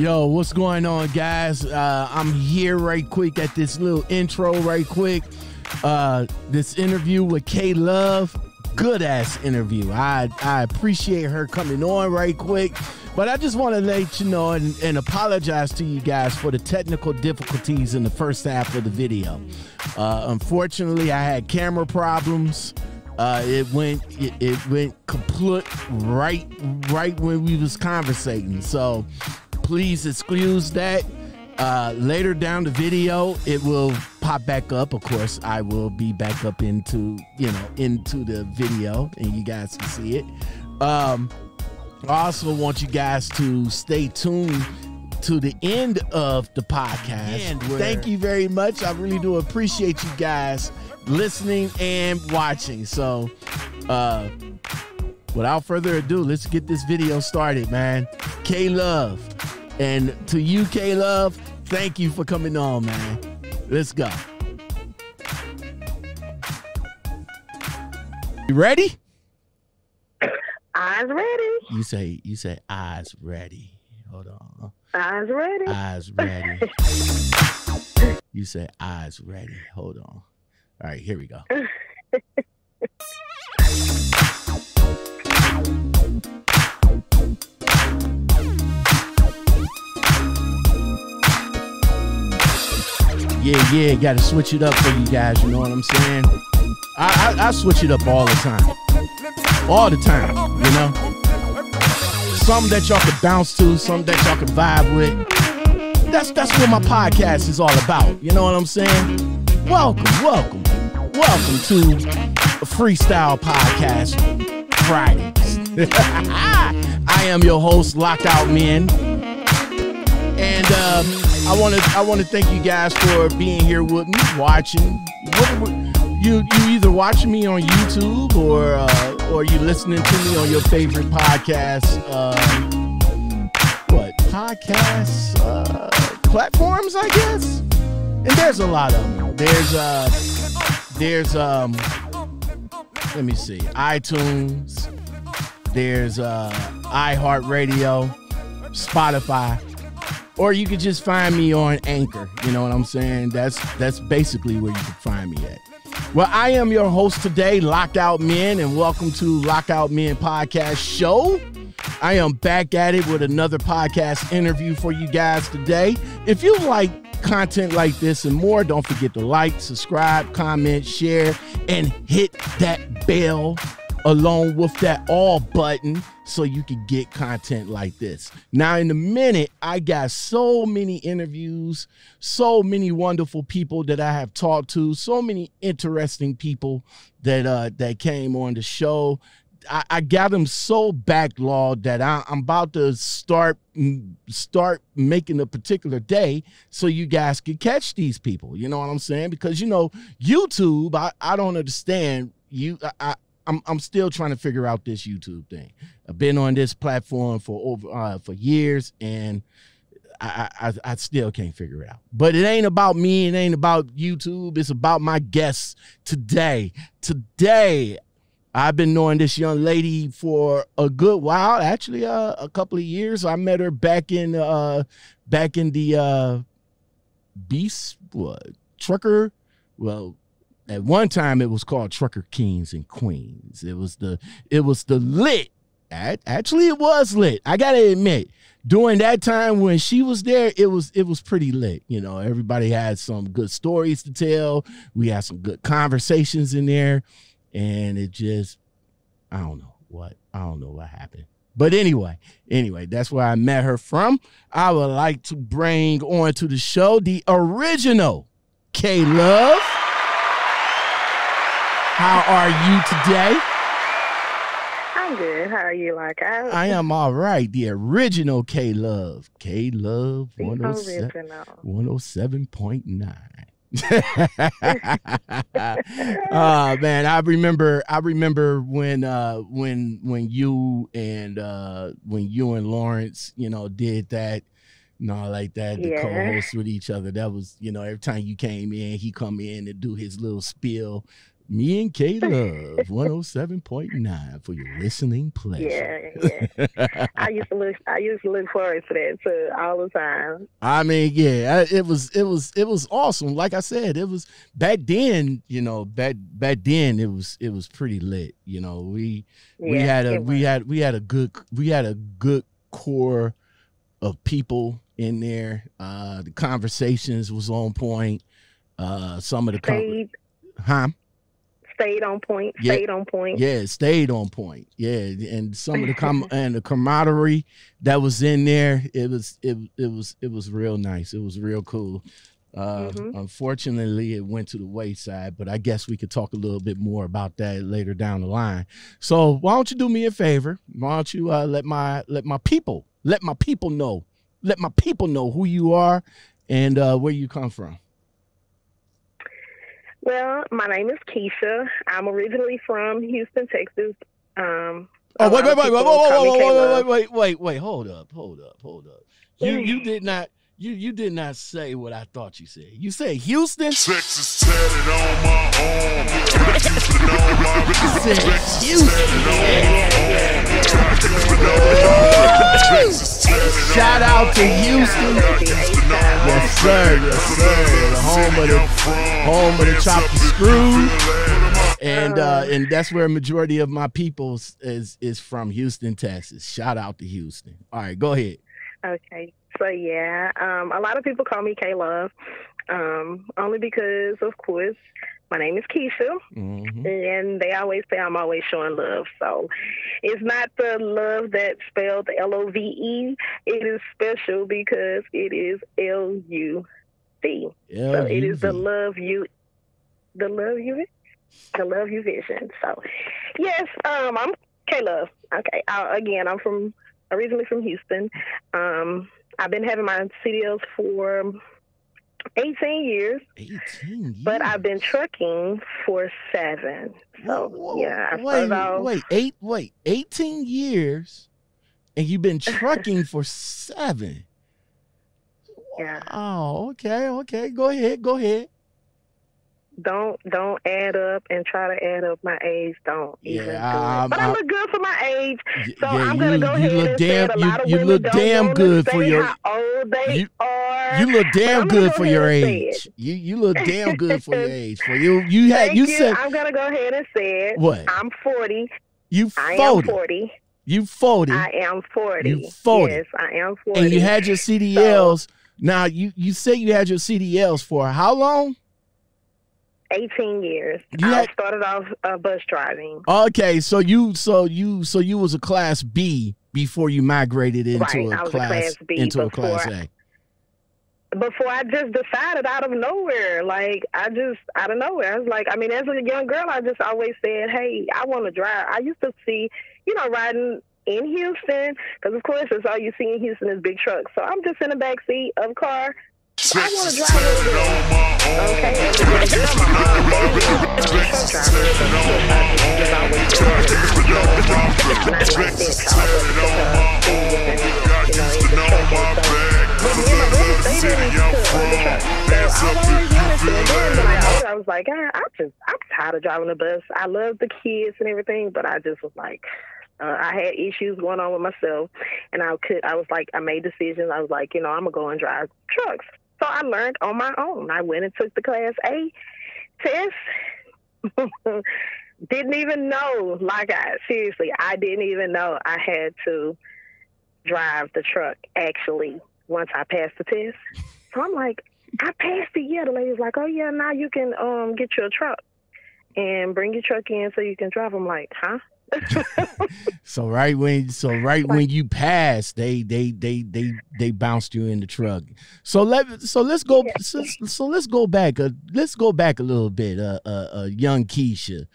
Yo, what's going on, guys? Uh, I'm here right quick at this little intro, right quick. Uh, this interview with K-Luv, good ass interview. I I appreciate her coming on right quick. But I just want to let you know and, and, apologize to you guys for the technical difficulties in the first half of the video. Uh, unfortunately, I had camera problems. Uh, it went it, it went complete right right when we was conversating. So please excuse that. Uh, later down the video, it will pop back up. Of course, I will be back up into you know into the video, and you guys can see it. Um, I also want you guys to stay tuned to the end of the podcast. Thank you very much. I really do appreciate you guys listening and watching. So, uh, without further ado, let's get this video started, man. K-Luv. And to you, K-Luv, thank you for coming on, man. Let's go. You ready? Eyes ready. You say you say eyes ready. Hold on. Eyes ready. Eyes ready. you say eyes ready. Hold on. All right, here we go. yeah, yeah, got to switch it up for you guys. You know what I'm saying? I, I, I switch it up all the time, all the time. You know, something that y'all can bounce to, something that y'all can vibe with. That's that's what my podcast is all about. You know what I'm saying? Welcome, welcome, welcome to a freestyle podcast Fridays. I am your host, Lockoutmen, and. Uh, I want to I want to thank you guys for being here with me, watching. You you either watching me on YouTube or uh, or you listening to me on your favorite podcast. Uh, what podcast uh, platforms? I guess. And there's a lot of them. There's uh there's um let me see iTunes. There's uh iHeartRadio, Spotify or you could just find me on Anchor. You know what I'm saying? That's that's basically where you can find me at. Well, I am your host today, Lockoutmen, and welcome to Lockoutmen Podcast Show. I am back at it with another podcast interview for you guys today. If you like content like this and more, don't forget to like, subscribe, comment, share, and hit that bell along with that all button so you can get content like this. Now, in a minute, I got so many interviews, so many wonderful people that I have talked to, so many interesting people that uh, that came on the show. I, I got them so backlogged that I, am about to start mm, start making a particular day so you guys can catch these people. You know what I'm saying? Because you know YouTube, I, I don't understand you. I, I'm I'm still trying to figure out this YouTube thing. I've been on this platform for over uh, for years, and I, I I still can't figure it out. But it ain't about me. It ain't about YouTube. It's about my guests today. Today, I've been knowing this young lady for a good while. Actually, uh, a couple of years. I met her back in uh back in the uh Beast what trucker. Well, at one time it was called Trucker Kings and Queens. It was the it was the lit. Actually, it was lit. I gotta admit, during that time when she was there, it was it was pretty lit. You know, everybody had some good stories to tell. We had some good conversations in there, and it just I don't know what I don't know what happened. But anyway, anyway, that's where I met her from. I would like to bring on to the show the original K-Luv. How are you today? I'm good. How are you, like I? I am all right. The original K-Luv. K Love 107.9. oh man, I remember I remember when uh when when you and uh when you and Lawrence, you know, did that you know, like that, the yeah. co-host with each other. That was, you know, every time you came in, he come in and do his little spiel Me and K-Luv, 107.9 for your listening pleasure. Yeah, yeah. I used to look. I used to look forward to that too all the time. I mean, yeah, it was, it was, it was awesome. Like I said, it was back then. You know, back back then, it was, it was pretty lit. You know, we we had a we had we had a good we had a good core of people in there. Uh The conversations was on point. Uh Some of the con- huh? Stayed on point. Yeah. Stayed on point. Yeah, stayed on point. Yeah, and some of the com- and the camaraderie that was in there, it was it it was it was real nice. It was real cool. Uh, Mhm. Unfortunately, it went to the wayside, but I guess we could talk a little bit more about that later down the line. So why don't you do me a favor? Why don't you uh, let my let my people let my people know let my people know who you are and uh, where you come from. Well, my name is Keisha. I'm originally from Houston, Texas. Um, Oh wait, wait, wait, wait, wait, wait, wait, wait, wait, wait, wait, hold up, hold up, hold up. You you did not you you did not say what I thought you said. You said Houston. Texas tatted on my arm. Houston on my said Texas Houston. on my Texas Shout out to Houston. Yes, Yes, sir. Yes, sir. The home of the home of the chopped and screwed. And uh, and that's where a majority of my people is, is is from Houston, Texas. Shout out to Houston. All right, go ahead. Okay. So yeah, um, a lot of people call me K-Luv, um, only because, of course, my name is Keisha, Mhm. and they always say I'm always showing love. So it's not the love that's spelled L O V E. It is special because it is L U C. So it is the love you, the love you, the love you vision. So yes, um, I'm K-Luv. Okay. Uh, again, I'm from originally from Houston. Um, I've been having my CDLs for 18 years, 18 years. but I've been trucking for seven. So Whoa, yeah, I wait, wait, eight, wait, 18 years, and you've been trucking for seven. Yeah. Oh, okay, okay. Go ahead, go ahead. Don't don't add up and try to add up my age. Don't even do Yeah, it. But I I'm- look good for my age. So yeah, I'm gonna you, go you ahead look and damn, say a you, lot of you women look don't damn good for your, how old they you- are. you look damn good go for your ahead and say age. You, you look damn good for your age. For you, you had, you you. said I'm gonna go ahead and say it. what? I'm 40. You 40. I am 40. 40. You 40, I am 40. You 40. Yes, I am 40. and you had your CDLs. Now you you say you had your CDLs for how long? 18 years. You I started off uh, bus driving. Okay, so you so you so you was a class B before you migrated into Right, a was a class, class B into a before class I- A. before I just decided out of nowhere. Like I just out of nowhere. I was like, I mean, as a young girl, I just always said, "Hey, I want to drive." I used to see, you know, riding in Houston because, of course, that's all you see in Houston is big trucks. So I'm just in the back seat of a car. I want to drive a little tatted bit. on my arm. Okay, as a young girl, my mom made me a truck driver. So of course, I just always said, "Not like that, child, but because school was in, you know, in the truck and so." But me and my brother stayed in the truck. So I've always wanted to. And then when I I like, ah, just, I'm tired of driving the bus. I love the kids and everything, but I just was like, uh, I had issues going on with myself, and I could, I was like, I made decisions. I was like, you know, I'm gonna go and drive trucks. So I learned on my own. I went and took the Class A test. didn't even know, like I seriously, I didn't even know I had to drive the truck actually once I passed the test. So I'm like, I passed it. Yeah, the lady's like, oh yeah, now you can um get your truck and bring your truck in so you can drive. I'm like, huh? So right when so right when you passed, they they they they they bounced you in the truck. So let so let's go so, so let's go back uh, let's go back a little bit. Uh, uh, uh young Keisha,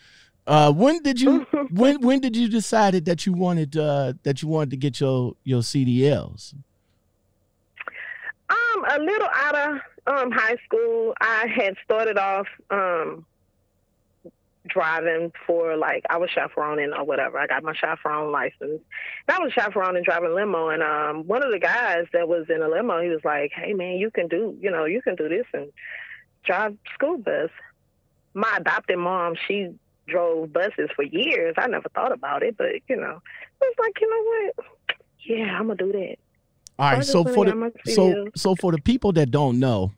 uh, when did you when when did you decided that you wanted uh that you wanted to get your your CDLs? Um, a little out of um high school, I had started off um driving for like I was chaperoning or whatever. I got my chaperone license. And I was chaperoning driving limo and um one of the guys that was in a limo, he was like, Hey man, you can do you know, you can do this and drive school bus. my adopted mom, she drove buses for years. I never thought about it, but you know, I was like, you know what? Yeah, I'm gonna do that. All right, so for the and got my so so for the people that don't know,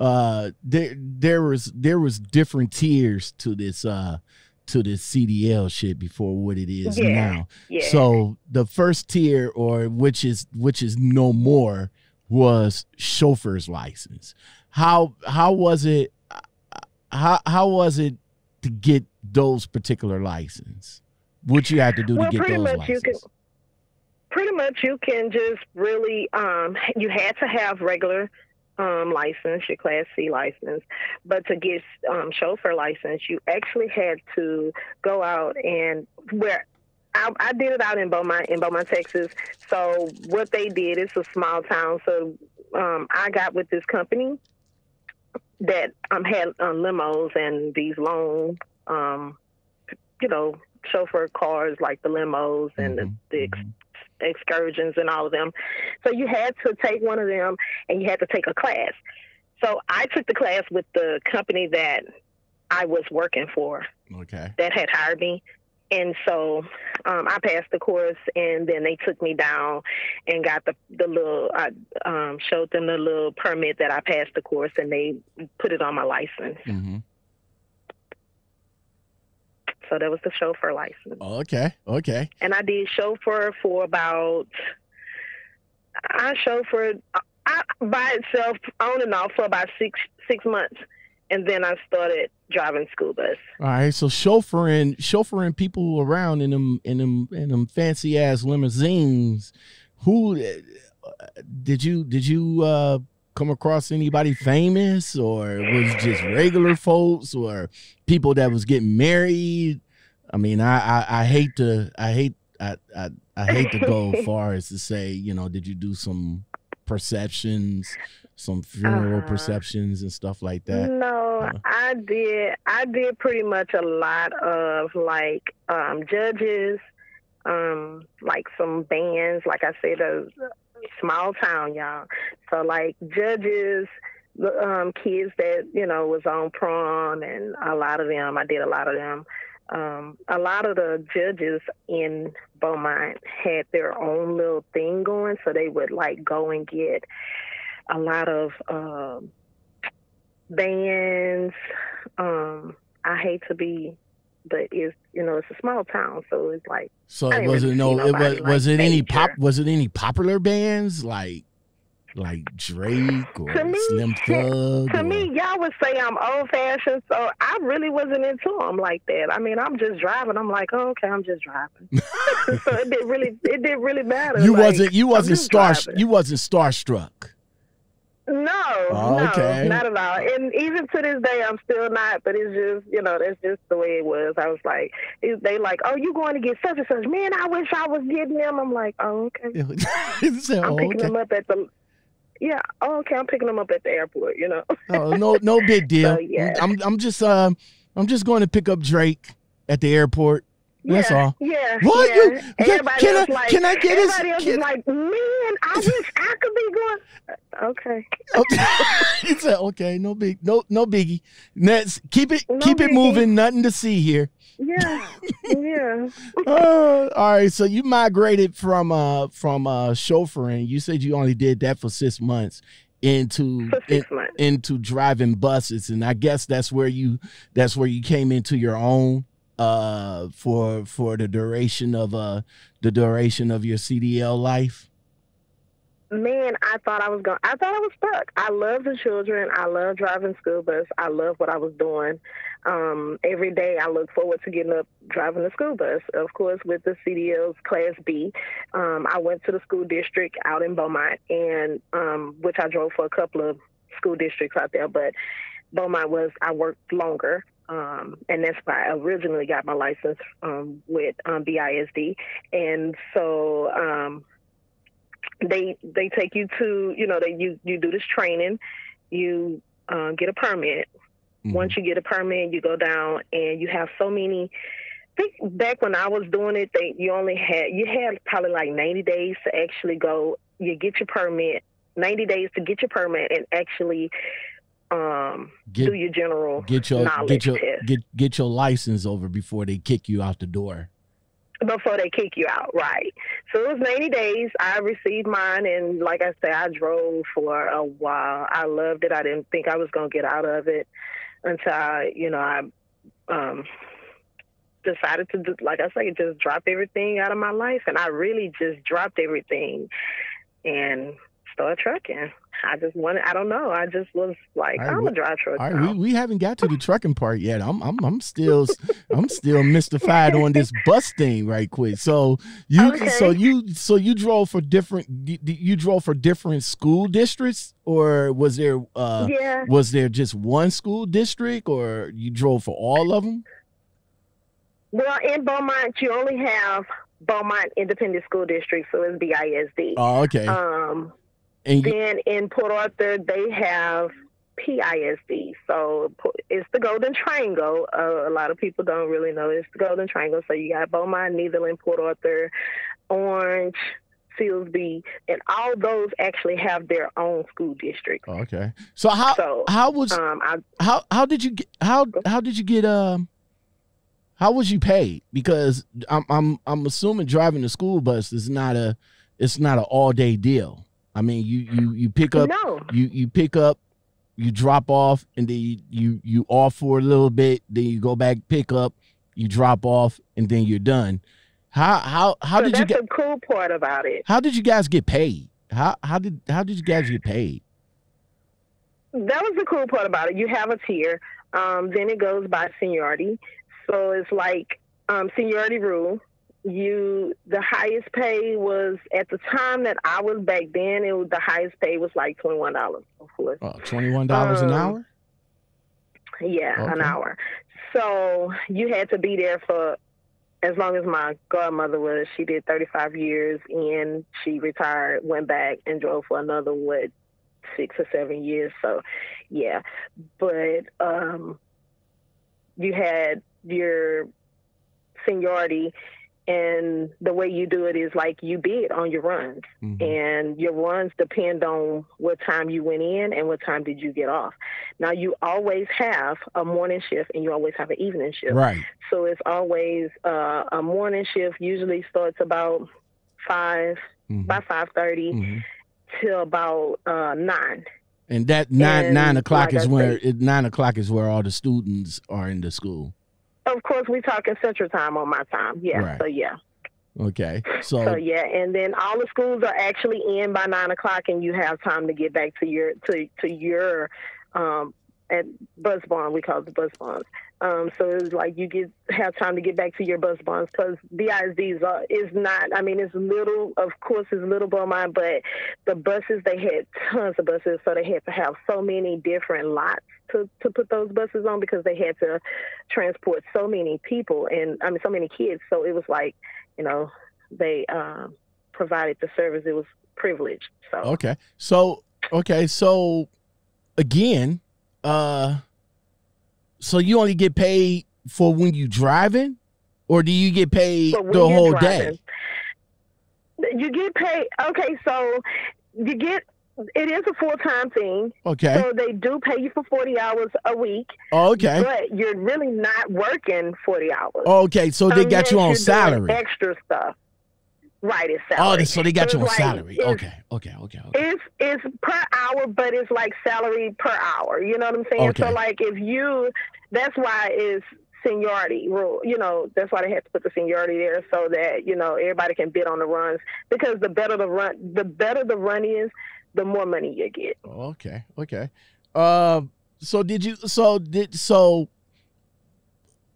uh, there there was there was different tiers to this uh to this CDL shit before what it is Yeah, now. Yeah. So the first tier, or which is which is no more, was chauffeur's license. How how was it? How how was it to get those particular license? What you had to do Well, to get pretty those much you licenses? can- pretty much you can just really um you had to have regular um license your class c license but to get um chauffeur license you actually had to go out and where I, I did it out in Beaumont, in Beaumont, Texas. So what they did, it's a small town. So um, I got with this company that um, had um, limos and these long, um, you know, chauffeur cars like the limos and Mhm, the, the ex- mhm. Excursions and all of them. So you had to take one of them and you had to take a class. So I took the class with the company that I was working for Okay. that had hired me. And so um, I passed the course, and then they took me down and got the the little. I um, showed them the little permit that I passed the course, and they put it on my license. hmm So that was the chauffeur license. Okay. Okay. and I did chauffeur for about I chauffeured I, by itself on and off for about six six months, and then I started driving school bus. All right, so chauffeuring, chauffeuring people around in them in them in them fancy ass limousines. Who uh, did you did you uh, come across anybody famous, or was just regular folks, or people that was getting married? I mean, I I, I hate to I hate I, I I hate to go far as to say, you know, did you do some perceptions, some funeral Uh-huh. perceptions and stuff like that? No, Uh. I did. I did pretty much a lot of like um, judges, um, like some bands. Like I said, a small town, y'all. So like judges, um, kids that you know was on prom, and a lot of them. I did a lot of them. Um, a lot of the judges in Beaumont had their own little thing going, so they would like go and get a lot of um, bands. Um, I hate to be, but it's you know it's a small town, so it's like So it wasn't really no. It was was like, it any pop? Was it any popular bands like like Drake or To me- Slim Thug? to or- me, y'all would say I'm old fashioned, so I really wasn't into them like that. I mean, I'm just driving. I'm like, oh, okay, I'm just driving. so it didn't really, it didn't really matter. you Like, wasn't you wasn't star driving. you wasn't starstruck. No, Oh, no, not at all. And even to this day, I'm still not. But it's just, you know, that's just the way it was. I was like, they like, oh, you going to get such and such? Man, I wish I was getting them. I'm like, oh, okay. Said, I'm oh, picking okay. them up at the. Yeah, oh, okay. I'm picking them up at the airport. You know. Oh, no no big deal. So, yeah. I'm I'm just uh I'm just going to pick up Drake at the airport. That's yeah, all. Yeah. What? Yeah. You- can- can I- like, can I get his- Everybody can- is like, man, I wish I could be going. Okay. he said, okay, no big no no biggie. Next, keep it No keep it moving. Nothing to see here. Yeah. yeah. Uh, all right, so you migrated from uh from uh chauffeuring. You said you only did that for six months into in- six months. into driving buses, and I guess that's where you that's where you came into your own uh for for the duration of uh the duration of your CDL life. Man, I thought I was going. I thought I was stuck. I love the children. I love driving school bus. I love what I was doing. Um, every day, I look forward to getting up driving the school bus. Of course, with the CDL's Class B, um, I went to the school district out in Beaumont, and um, which I drove for a couple of school districts out there. But Beaumont was I worked longer. Um, and that's why I originally got my license um, with um, BISD. And so um, they they take you to you know they you you do this training you uh, get a permit Mhm. once you get a permit you go down and you have so many I think back when I was doing it they you only had you had probably like 90 days to actually go you get your permit 90 days to get your permit and actually um, Get- do your general Get your knowledge get your test get get your license over before they kick you out the door. before they kick you out, right? So it was 90 days. I received mine, and like I said, I drove for a while. I loved it. I didn't think I was gonna get out of it until I, you know, I um, decided to, do, like I say, just drop everything out of my life, and I really just dropped everything and started trucking. I just wanted. I don't know. I just was like, right, I'm we- gonna drive truck. All right, we, we haven't got to the trucking part yet. I'm I'm I'm still I'm still mystified on this bus thing right quick. So you Okay. so you so you drove for different you, you drove for different school districts or was there uh yeah. was there just one school district or you drove for all of them? Well, in Beaumont, you only have Beaumont Independent School District, so it's BISD. Oh, okay. Um, and you, then in Port Arthur, they have PISD. So it's the Golden Triangle. Uh, a lot of people don't really know it's the Golden Triangle. So you got Beaumont, Nederland, Port Arthur, Orange, Silsbee, and all those actually have their own school district. oh, okay. So how So how was um, I how how did you get how how did you get um how was you paid because i'm i'm i'm assuming driving the school bus is not a it's not an all day deal i mean you you you pick up no. you you pick up you drop off and then you you, you off for a little bit then you go back pick up you drop off and then you're done how how how so did you that's get the cool part about it. how did you guys get paid how how did how did you guys get paid That was the cool part about it. You have a tier. Um, then it goes by seniority. So it's like um, seniority rule. You the highest pay was at the time that I was back then. It was the highest pay was like twenty one dollars. Of course, oh, $21 an Um, hour yeah, an hour. So you had to be there for as long as my godmother was. She did thirty five years, and she retired, went back, and drove for another what six or seven years. So, yeah, but um, you had your seniority. And the way you do it is like you bid on your runs Mhm. and your runs depend on what time you went in and what time did you get off. Now you always have a morning shift and you always have an evening shift. right So it's always uh, a morning shift. Usually starts about five Mhm. by five thirty Mhm. till about uh, nine. And that nine And nine o'clock like is where it, nine o'clock is where all the students are in the school. Of course, we talking Central Time on my time. Yeah. Right. So yeah. Okay, so, So yeah, and then all the schools are actually in by nine o'clock, and you have time to get back to your to to your um at bus barn. We call it the bus barns. Um, so it's like you get have time to get back to your bus barns because BISDs is not. I mean, it's little. Of course, it's little Beaumont, but the buses they had tons of buses, so they had to have so many different lots to to put those buses on because they had to transport so many people and I mean so many kids. So it was like you know, they um, provided the service. It was privileged. So okay, so okay, so again, uh, so you only get paid for when you driving, or do you get paid the whole driving, day? you get paid. Okay, so you get. It is a full time thing, Okay, so they do pay you for forty hours a week. oh, okay, but you're really not working forty hours. okay. So they got you on salary. extra stuff. Right, it's Oh, salary. they- so they got So you on like- salary. it's- Okay, okay, okay, okay. It's it's per hour, but it's like salary per hour. You know what I'm saying? Okay. So like if you, that's why it's seniority rule. You know, that's why they had to put the seniority there so that you know everybody can bid on the runs because the better the run, the better the run is, the more money you get. Okay, okay. Uh, so did you? So did so?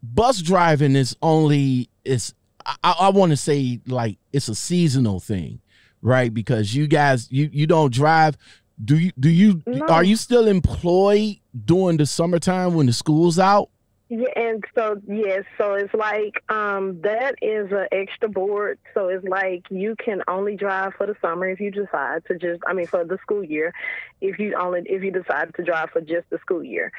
Bus driving is only is I, I want to say like it's a seasonal thing, right? Because you guys you you don't drive. Do you do you No. are you still employed during the summertime when the school's out? Yeah, and so yes, so it's like um that is an extra board. So it's like you can only drive for the summer if you decide to just I mean for the school year, if you only if you decide to drive for just the school year.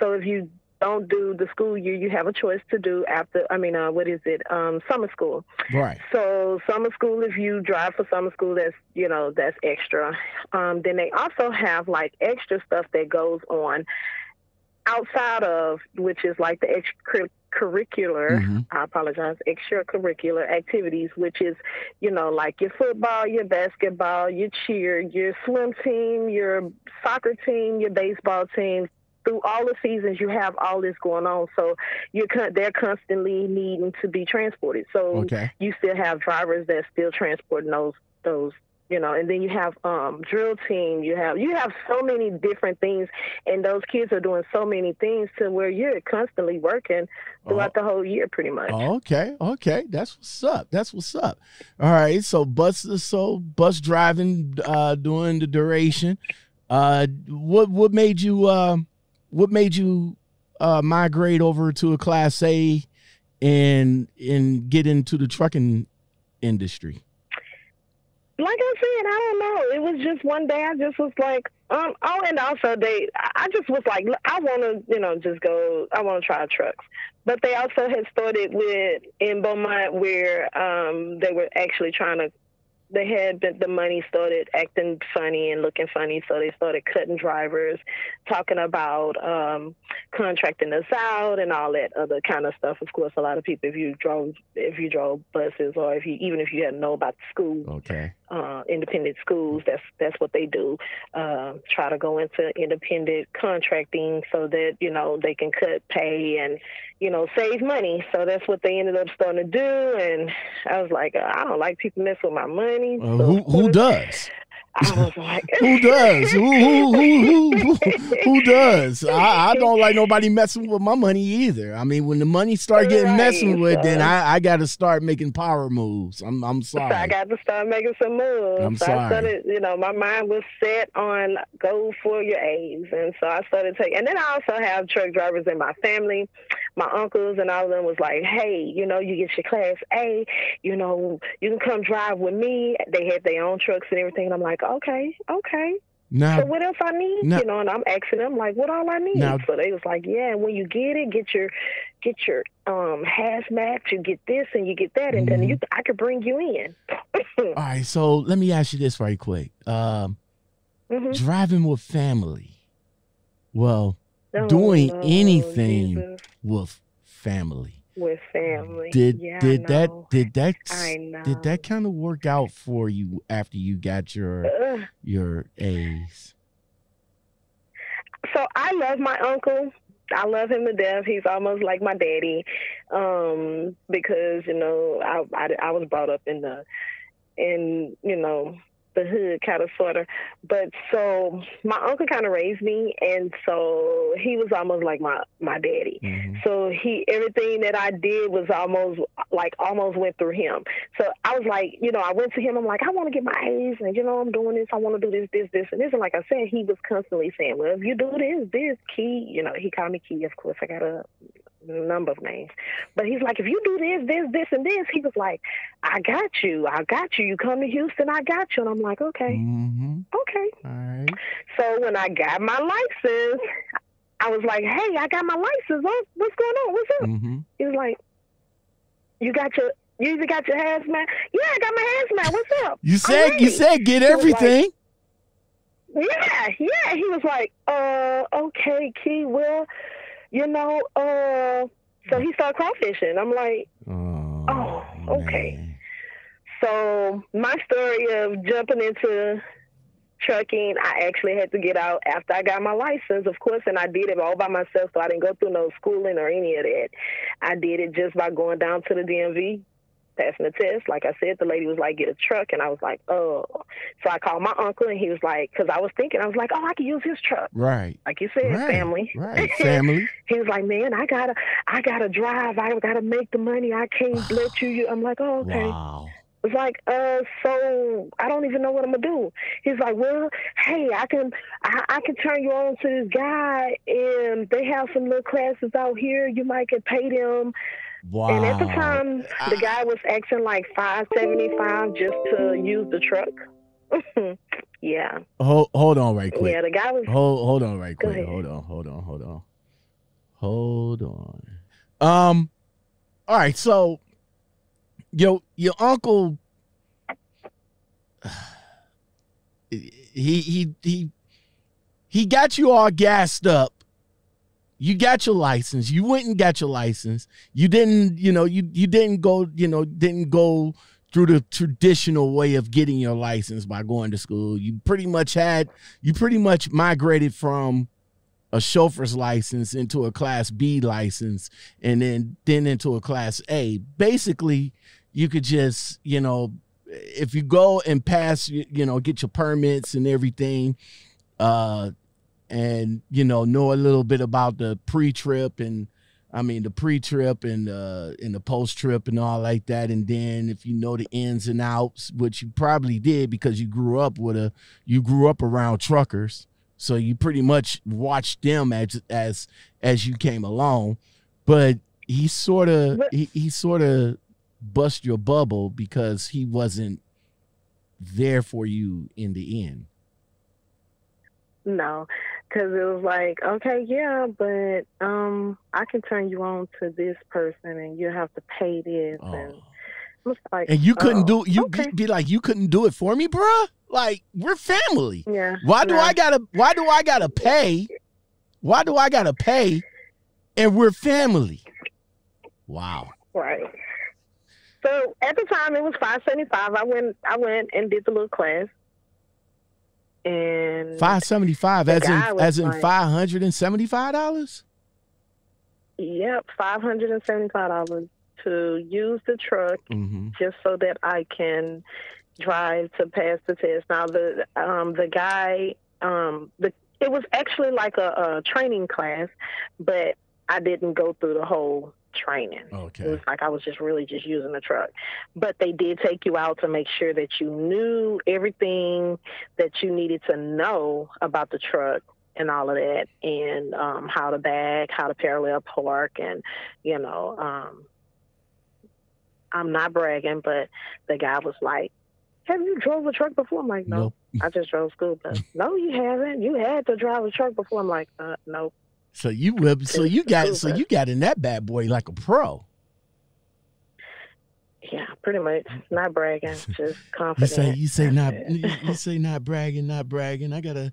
So if you don't do the school year, you have a choice to do after. I mean, uh, what is it? Um, summer school. Right. So summer school, if you drive for summer school, that's you know that's extra. Um, then they also have like extra stuff that goes on outside of which is like the extracurricular. Mhm. I apologize, extracurricular activities, which is you know like your football, your basketball, your cheer, your swim team, your soccer team, your baseball team. Through all the seasons, you have all this going on, so you're con- they're constantly needing to be transported. So Okay. you still have drivers that still transporting those those you know and then you have um drill team you have you have so many different things and those kids are doing so many things to where you're constantly working throughout the whole year pretty much Oh, okay, okay, that's what's up. That's what's up. All right, so bus, so bus driving uh, during the duration. Uh, what what made you uh, what made you uh, migrate over to a class A and and get into the trucking industry? like I said, I don't know. It was just one day I just was like, um, oh, and also they, I just was like, I want to, you know, just go, I want to try trucks. But they also had started with in Beaumont where um, they were actually trying to, they had the, the money started acting funny and looking funny, so they started cutting drivers, talking about um, contracting us out and all that other kind of stuff. Of course, a lot of people, if you drove, if you drove buses or if you even if you hadn't know about the school, Okay. uh, independent schools. That's that's what they do. Uh, try to go into independent contracting so that you know they can cut pay and you know save money. So that's what they ended up starting to do. And I was like, I don't like people mess with my money. Uh, who who does? I was like, Who does? Who who who who who, does? I, I don't like nobody messing with my money either. I mean, when the money start getting Right, messing with, then I, I got to start making power moves. I'm I'm So sorry. I got to start making some moves. I'm so sorry. I started, you know, my mind was set on go for your A's, and so I started taking. And then I also have truck drivers in my family, my uncles, and all of them was like, "Hey, you know, you get your class A, you know, you can come drive with me." They had their own trucks and everything, and I'm like, "Okay, okay." now So what else I need? Now- you know, and I'm asking them like, "What all I need?" Now- so they was like, "Yeah, and when you get it, get your get your um hazmat, you get this and you get that, and then Mhm. you I could bring you in." all right. So let me ask you this right quick. Um, Mhm. driving with family. Well, Oh, doing anything with family. With family. Did yeah, did that did that I know. did that kind of work out for you after you got your Ugh. your A's? So I love my uncle. I love him to death. He's almost like my daddy, um, because you know I, I I was brought up in the in you know the hood kind of sort of. But so my uncle kind of raised me, and so he was almost like my my daddy. Mhm. So he everything that I did was almost like almost went through him. So I was like, you know, I went to him. I'm like, I want to get my A's, and you know, I'm doing this. I want to do this, this, this, and this. And like I said, he was constantly saying, well, if you do this, this key, you know, he called me Key. Of course, I got a number of names, but he's like, if you do this, this, this, and this, he was like, I got you, I got you. You come to Houston, I got you. And I'm like, okay, Mhm. okay. All right. So when I got my license, I was like, hey, I got my license. What, what's going on? What's up? Mhm. He was like, you got your, you even got your hazmat? Yeah, I got my hazmat. What's up? You said you said get was like- everything. Yeah, yeah. He was like, uh, okay, Key, well, you know, uh, so he started crawfishing. I'm like, Oh, Oh, okay. man. so my story of jumping into trucking, I actually had to get out after I got my license, of course, and I did it all by myself, so I didn't go through no schooling or any of that. I did it just by going down to the DMV, passing the test. Like I said, the lady was like, get a truck, and I was like, oh. So I called my uncle, and he was like, because I was thinking, I was like, oh, I could use his truck. Right. Like you said, right. family. Right. Family. He was like, "Man, I gotta, I gotta drive. I gotta make the money. I can't let you." you. I'm like, "Oh, okay." Wow. It's like, uh, so I don't even know what I'm gonna do. He's like, "Well, hey, I can, I, I can turn you on to this guy, and they have some little classes out here. You might get paid them." Wow. And at the time, the guy was asking like five seventy five just to use the truck. yeah, hold, hold on right quick. yeah. The guy was. Hold hold on right quick. Hold on, hold on, hold on. Hold on. Um. All right. So, your your uncle. He he he he got you all gassed up. You got your license. You went and got your license. You didn't, you know, you you didn't go, you know, didn't go through the traditional way of getting your license by going to school. You pretty much had you pretty much migrated from a chauffeur's license into a class B license and then then into a class A. Basically, you could just, you know, if you go and pass, you, you know, get your permits and everything, uh, and you know, know a little bit about the pre-trip and I mean the pre-trip and uh and the post-trip and all like that. And then if you know the ins and outs, which you probably did because you grew up with a you grew up around truckers. So you pretty much watched them as as as you came along. But he sort of he, he sort of bust your bubble because he wasn't there for you in the end. No, because it was like, okay, yeah, but um, I can turn you on to this person, and you have to pay this, Oh. and like, And you couldn't oh, do you okay. be like you couldn't do it for me, bruh? Like we're family. yeah. Why do no. I gotta why do I gotta pay? Why do I gotta pay and we're family? Wow. Right. So at the time it was five seventy five. I went I went and did the little class. And Five seventy five as in as in five hundred and seventy five dollars? yep, five hundred and seventy five dollars to use the truck Mm-hmm. just so that I can drive to pass the test. Now the um the guy um the it was actually like a, a training class, but I didn't go through the whole training. It Okay. was like I was just really just using the truck. But they did take you out to make sure that you knew everything that you needed to know about the truck and all of that and um how to back, how to parallel park and you know, um I'm not bragging, but the guy was like, Have you drove a truck before? I'm like, No, Nope. I just drove school bus. no, you haven't. You had to drive a truck before. I'm like, uh, no. So you whip so you got so you got in that bad boy like a pro. Yeah, pretty much. Not bragging, just confident. You say you say not you say not bragging, not bragging. I gotta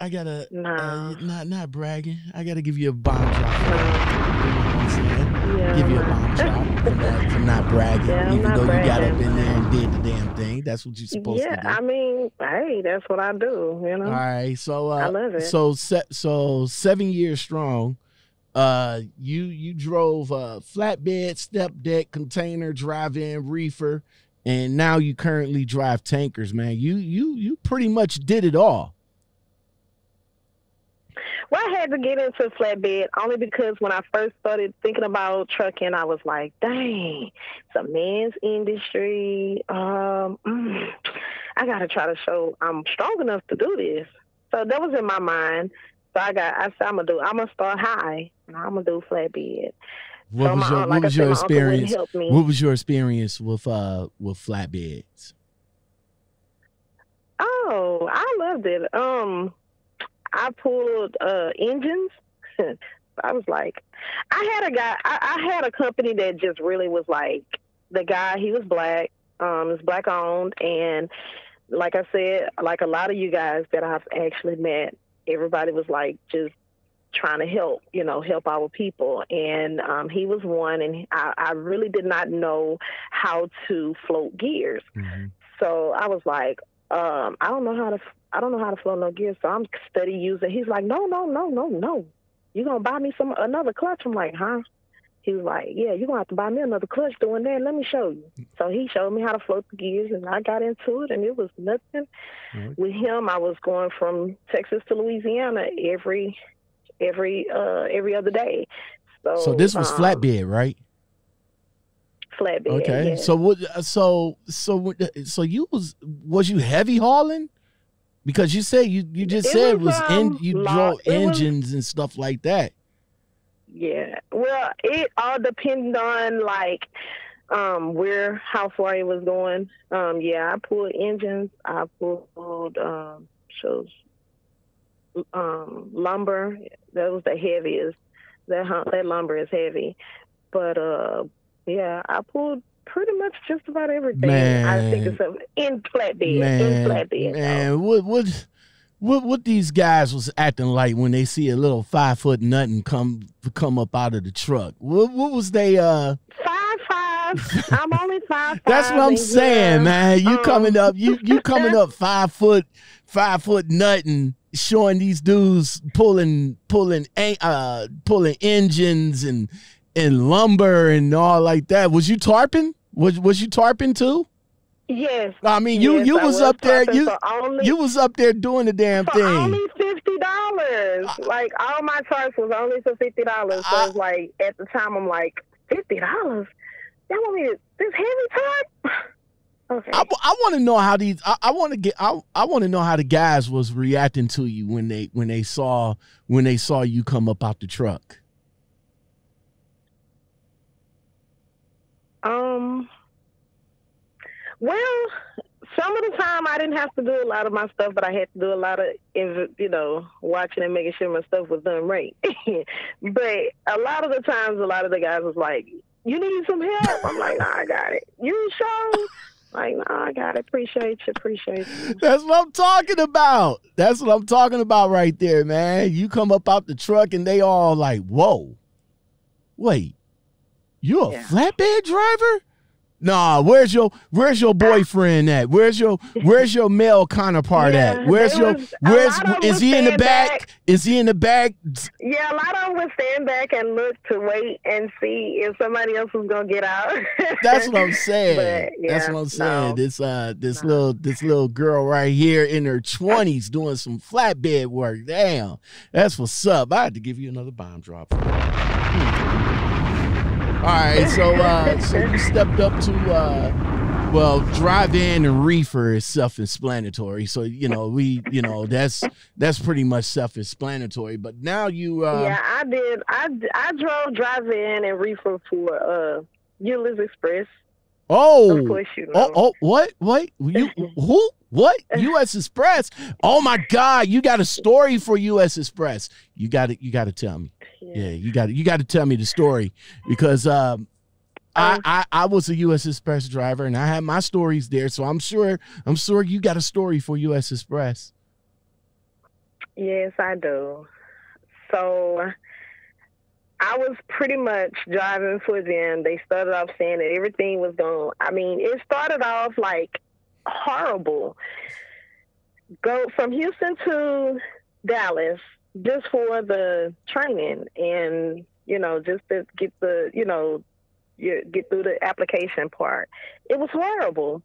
I gotta No. uh, not not bragging. I gotta give you a bomb drop. You know what I'm saying? Yeah, give you a no. bomb drop for not, for not bragging, Yeah, even though you got up in there and did the damn thing. That's what you're supposed yeah, to do. Yeah, I mean, hey, that's what I do. You know. All right, so uh, I love it. so se- so seven years strong. Uh, you you drove a flatbed, step deck, container, dry van, reefer, and now you currently drive tankers. Man, you you you pretty much did it all. Well, I had to get into flatbed only because when I first started thinking about trucking, I was like, dang, it's a man's industry. Um, mm, I got to try to show I'm strong enough to do this. So that was in my mind. So I got, I said, I'm gonna do, I'm gonna start high, and I'm gonna do flatbed. What so was your aunt, what like I was said, your experience? What was your experience with uh with flatbeds? Oh, I loved it. Um, I pulled uh engines. I was like, I had a guy. I, I had a company that just really was like the guy. He was black. Um, it's black owned, and like I said, like a lot of you guys that I've actually met, everybody was like just trying to help, you know, help our people. And um, he was one, and I, I really did not know how to float gears. Mhm. So I was like, um, I don't know how to, I don't know how to float no gears. So I'm steady using. He's like, no, no, no, no, no. You gonna buy me some another clutch? I'm like, huh? He was like, yeah, you're gonna have to buy me another clutch doing that. Let me show you. So he showed me how to float the gears, and I got into it, and it was nothing. Okay. With him, I was going from Texas to Louisiana every, every, uh, every other day. So, So this was um, flatbed, right? Flatbed. Okay. yeah. So what? So so so you was was you heavy hauling? Because you said you you just It said was, was, in, um, you lo- drove it was- engines and stuff like that. Yeah. Well, it all depended on like um where how far it was going. Um yeah, I pulled engines, I pulled um shows um lumber. That was the heaviest. that that lumber is heavy. But uh, yeah, I pulled pretty much just about everything. I think Man. it's a, in flatbed. in Man, flatbed. man, what what what what these guys was acting like when they see a little five foot nothing come come up out of the truck? What what was they uh Five five. I'm only five. That's what I'm saying, man. You coming up, you you coming up five foot, five foot nothing, showing these dudes pulling pulling uh pulling engines and and lumber and all like that. Was you tarping? Was was you tarping too? Yes. I mean, you yes, you I was up there. You only, you was up there doing the damn thing. only fifty dollars. Like all my tarps was only for fifty dollars. So I- it's like at the time I'm like fifty dollars. Y'all want me to this heavy tarp? Okay. I, want to know how these. I, I want to get. I, I want to know how the guys was reacting to you when they when they saw when they saw you come up out the truck. Um. Well, some of the time I didn't have to do a lot of my stuff, but I had to do a lot of, you know, watching and making sure my stuff was done right. but a lot of the times, a lot of the guys was like, "You need some help?" I'm like, "Nah, I got it." You sure? Like, nah, I got it. Appreciate you. Appreciate you. That's what I'm talking about. That's what I'm talking about right there, man. You come up out the truck and they all like, "Whoa, wait, you a Yeah. flatbed driver?" Nah, where's your where's your boyfriend at? Where's your where's your male counterpart Yeah, at? Where's your where's lot of them is he in the back? back. Is he in the back? Yeah, a lot of them would stand back and look to wait and see if somebody else was gonna get out. That's what I'm saying. But, That's what I'm saying. no. This uh this No. little this little girl right here in her twenties doing some flatbed work. Damn. That's what's up. I had to give you another bomb drop. Hmm. All right, so uh so you stepped up to uh well, drive in and reefer is self-explanatory. So, you know, we, you know, that's that's pretty much self-explanatory. But now you uh yeah, I did. I, I drove drive in and reefer for uh U.S. Express. oh Of course, you know. Oh, oh, what? What? You who? What? U.S. Express? Oh my God! You got a story for U.S. Express? You got to You got to tell me. Yeah, you got to You got to tell me the story because um, I, Um, I I was a U.S. Express driver and I had my stories there, so I'm sure I'm sure you got a story for U.S. Express. Yes, I do. So I was pretty much driving for them. They started off saying that everything was going. I mean, it started off like horrible. Go from Houston to Dallas just for the training and you know just to get the you know get through the application part. It was horrible.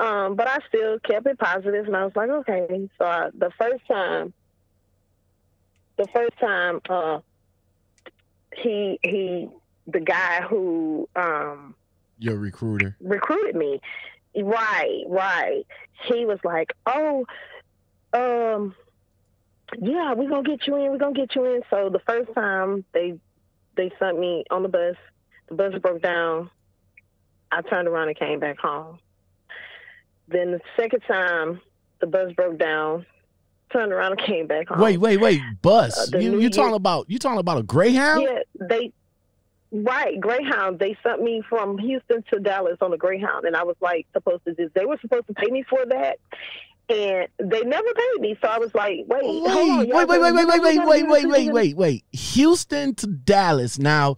Um, but I still kept it positive, and I was like, okay. So I, the first time, the first time, uh, he he, the guy who um, Your recruiter. recruited me, right, right. He was like, oh, um, yeah, we're gonna get you in. We're gonna get you in. So the first time they they sent me on the bus, the bus broke down. I turned around and came back home. Then the second time, the bus broke down. Turned around and came back home. Wait, wait, wait. Bus. Uh, you you talking about you talking about a Greyhound? Yeah, they right Greyhound. They sent me from Houston to Dallas on a Greyhound, and I was like supposed to just. They were supposed to pay me for that, and they never paid me. So I was like, wait, hold on, Wait, wait, wait, wait, wait, wait, wait, wait, wait, wait, wait, wait. Houston to Dallas. Now,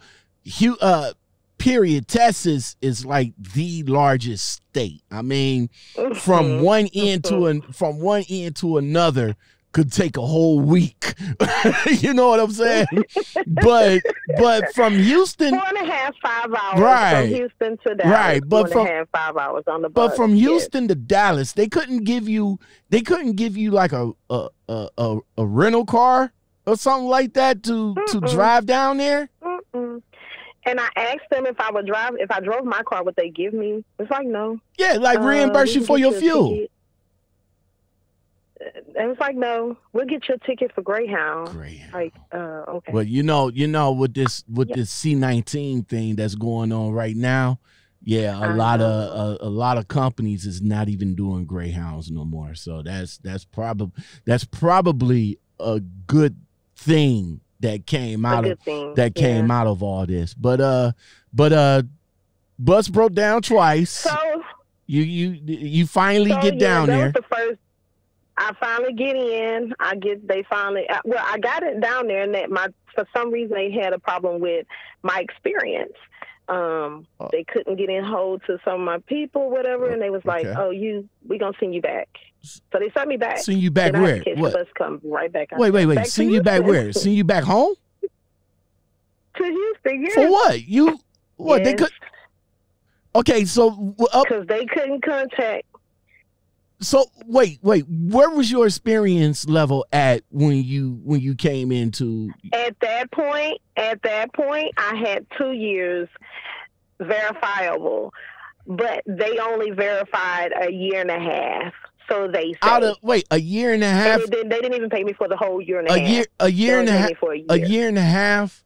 uh, period. Texas is like the largest state. I mean, from Mhm. one end to an from one end to another could take a whole week. you know what I'm saying? but but from Houston, Four and a half, five hours Right. from Houston to Dallas. Right, but four from- and a half, five hours on the bus. but from yes. Houston to Dallas, they couldn't give you they couldn't give you like a a a, a, a rental car or something like that to to Mm-mm. drive down there. Mm-mm. And I asked them if I would drive, if I drove my car, would they give me? It's like no. Yeah, like Uh, reimburse you for your fuel. ticket. And it's like no, we'll get your ticket for Greyhound. Greyhound. Like, uh, okay. But you know, you know, with this with Yeah. this C nineteen thing that's going on right now, yeah, a I lot know. of a, a lot of companies is not even doing Greyhounds no more. So that's that's probably that's probably a good thing that came out of thing. that came yeah. out of all this. But uh, but uh, bus broke down twice. So you you you finally So, get yeah, down that there. Was the first. I finally get in. I get. They finally. uh, Well, I got it down there, and that my for some reason they had a problem with my experience. Um, Oh. they couldn't get in hold to some of my people, whatever, and they was like, Okay. "Oh, you, we gonna send you back." So they sent me back. Send you back where? What? The come right back. Wait, wait, wait. Back Send you back where? Send you back home to Houston, yeah. for what? You what? They could. Okay, so up. Because they couldn't contact. So wait, wait. Where was your experience level at when you when you came into? At that point, at that point, I had two years verifiable, but they only verified a year and a half. So they say. Out of wait, a year and a half. they, they didn't even pay me for the whole year and a, A half. year, a They year and a half. paid a year. A year and a half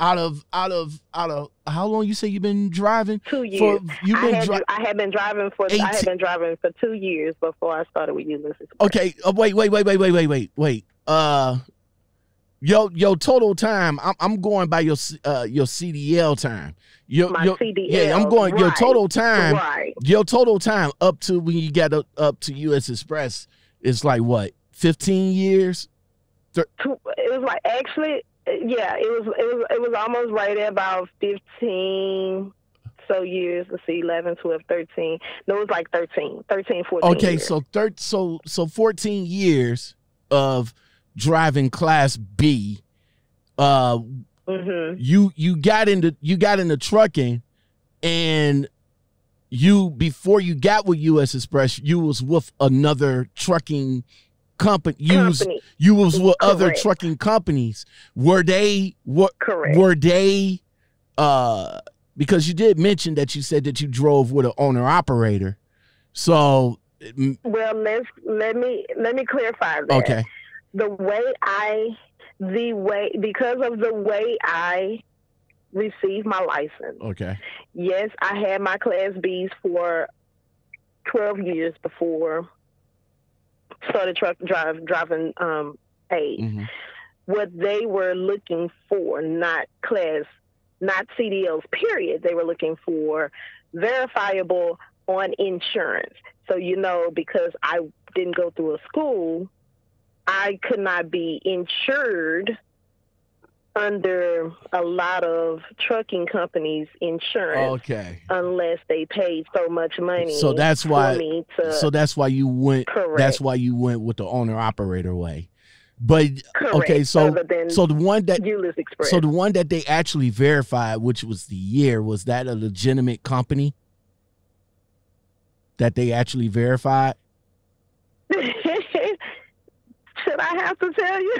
out of out of out of how long you say you've been driving? Two years. For, you've been I, had, dri- I had been driving for 18. I had been driving for two years before I started with Ulysses. Okay. Uh, wait. Wait. Wait. Wait. Wait. Wait. Wait. Wait. Uh, your yo, total time. I'm I'm going by your uh your CDL time. Your, My your, CDL. Yeah. I'm going right. your total time. Right. Your total time up to when you got up to U.S. Express is like what? Fifteen years. It was like actually yeah. It was it was it was almost right at about fifteen. So years, let's see, 11, 12, 13. No, it was like 13, 13, 14 Okay, years. so thir- so so 14 years of driving Class B. Uh, hmm you you got into you got into trucking and you before you got with US Express you was with another trucking company you was, you was with other trucking companies were they were, correct. were they uh because you did mention that you said that you drove with an owner operator so Well, let's let me let me clarify that. okay the way I, the way because of the way I received my license. okay Yes, I had my Class Bs for twelve years before started truck drive driving um A. mhm. What they were looking for, not class, not CDLs. Period. They were looking for verifiable on insurance. So you know, because I didn't go through a school, I could not be insured under a lot of trucking companies' insurance okay unless they paid so much money. So that's why- for me to so that's why you went correct. that's why you went with the owner operator way but correct. okay, so- so the one that. So the one that they actually verified, which was the year, was that a legitimate company that they actually verified? Should I have to tell you?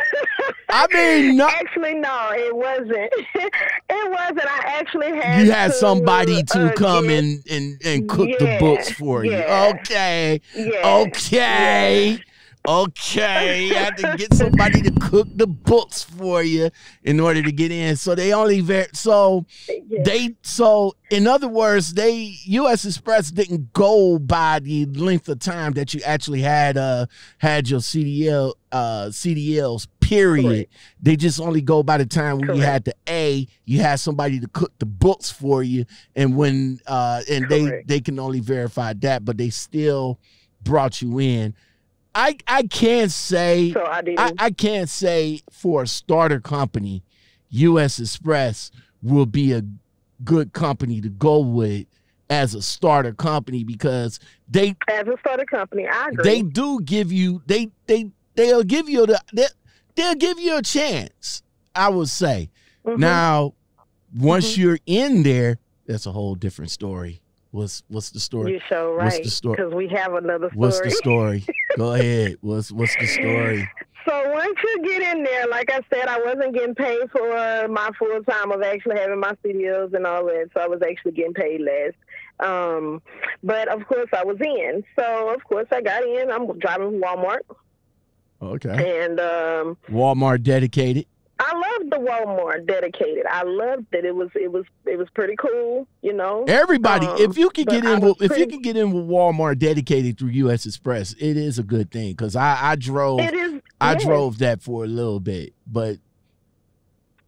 I mean, no, Actually, no, it wasn't. it wasn't. I actually had. you had to, somebody to uh, come get- and and and cook the books for you. yeah. Okay, Yeah. okay, okay. You had to get somebody to cook the books for you in order to get in. So they only ver- so Yeah. they so in other words they us express didn't go by the length of time that you actually had uh had your cdl uh cdls period Correct. they just only go by the time when you had the a you had somebody to cook the books for you and when uh and they they can only verify that but they still brought you in i i can't say So I. I, I can't say for a starter company, U.S. Express will be a good company to go with as a starter company because they as a starter company, I agree. they do give you they they they'll give you the they, they'll give you a chance. I would say Mhm. now once Mhm. you're in there, that's a whole different story. What's what's the story? you so what's right the story? because we have another story. What's the story? Go ahead. What's what's the story? So once you get in there, like I said, I wasn't getting paid for my full time of actually having my studios and all that. So I was actually getting paid less. Um, but of course I was in. So of course I got in. I'm driving Walmart Okay. and um Walmart dedicated. I loved the Walmart dedicated. I loved it. It was it was it was pretty cool, you know. Everybody, Um, if you can get in, with, if you pretty- can get in with Walmart dedicated through U.S. Express, it is a good thing. Cause I, I drove, It is I yes. drove that for a little bit, but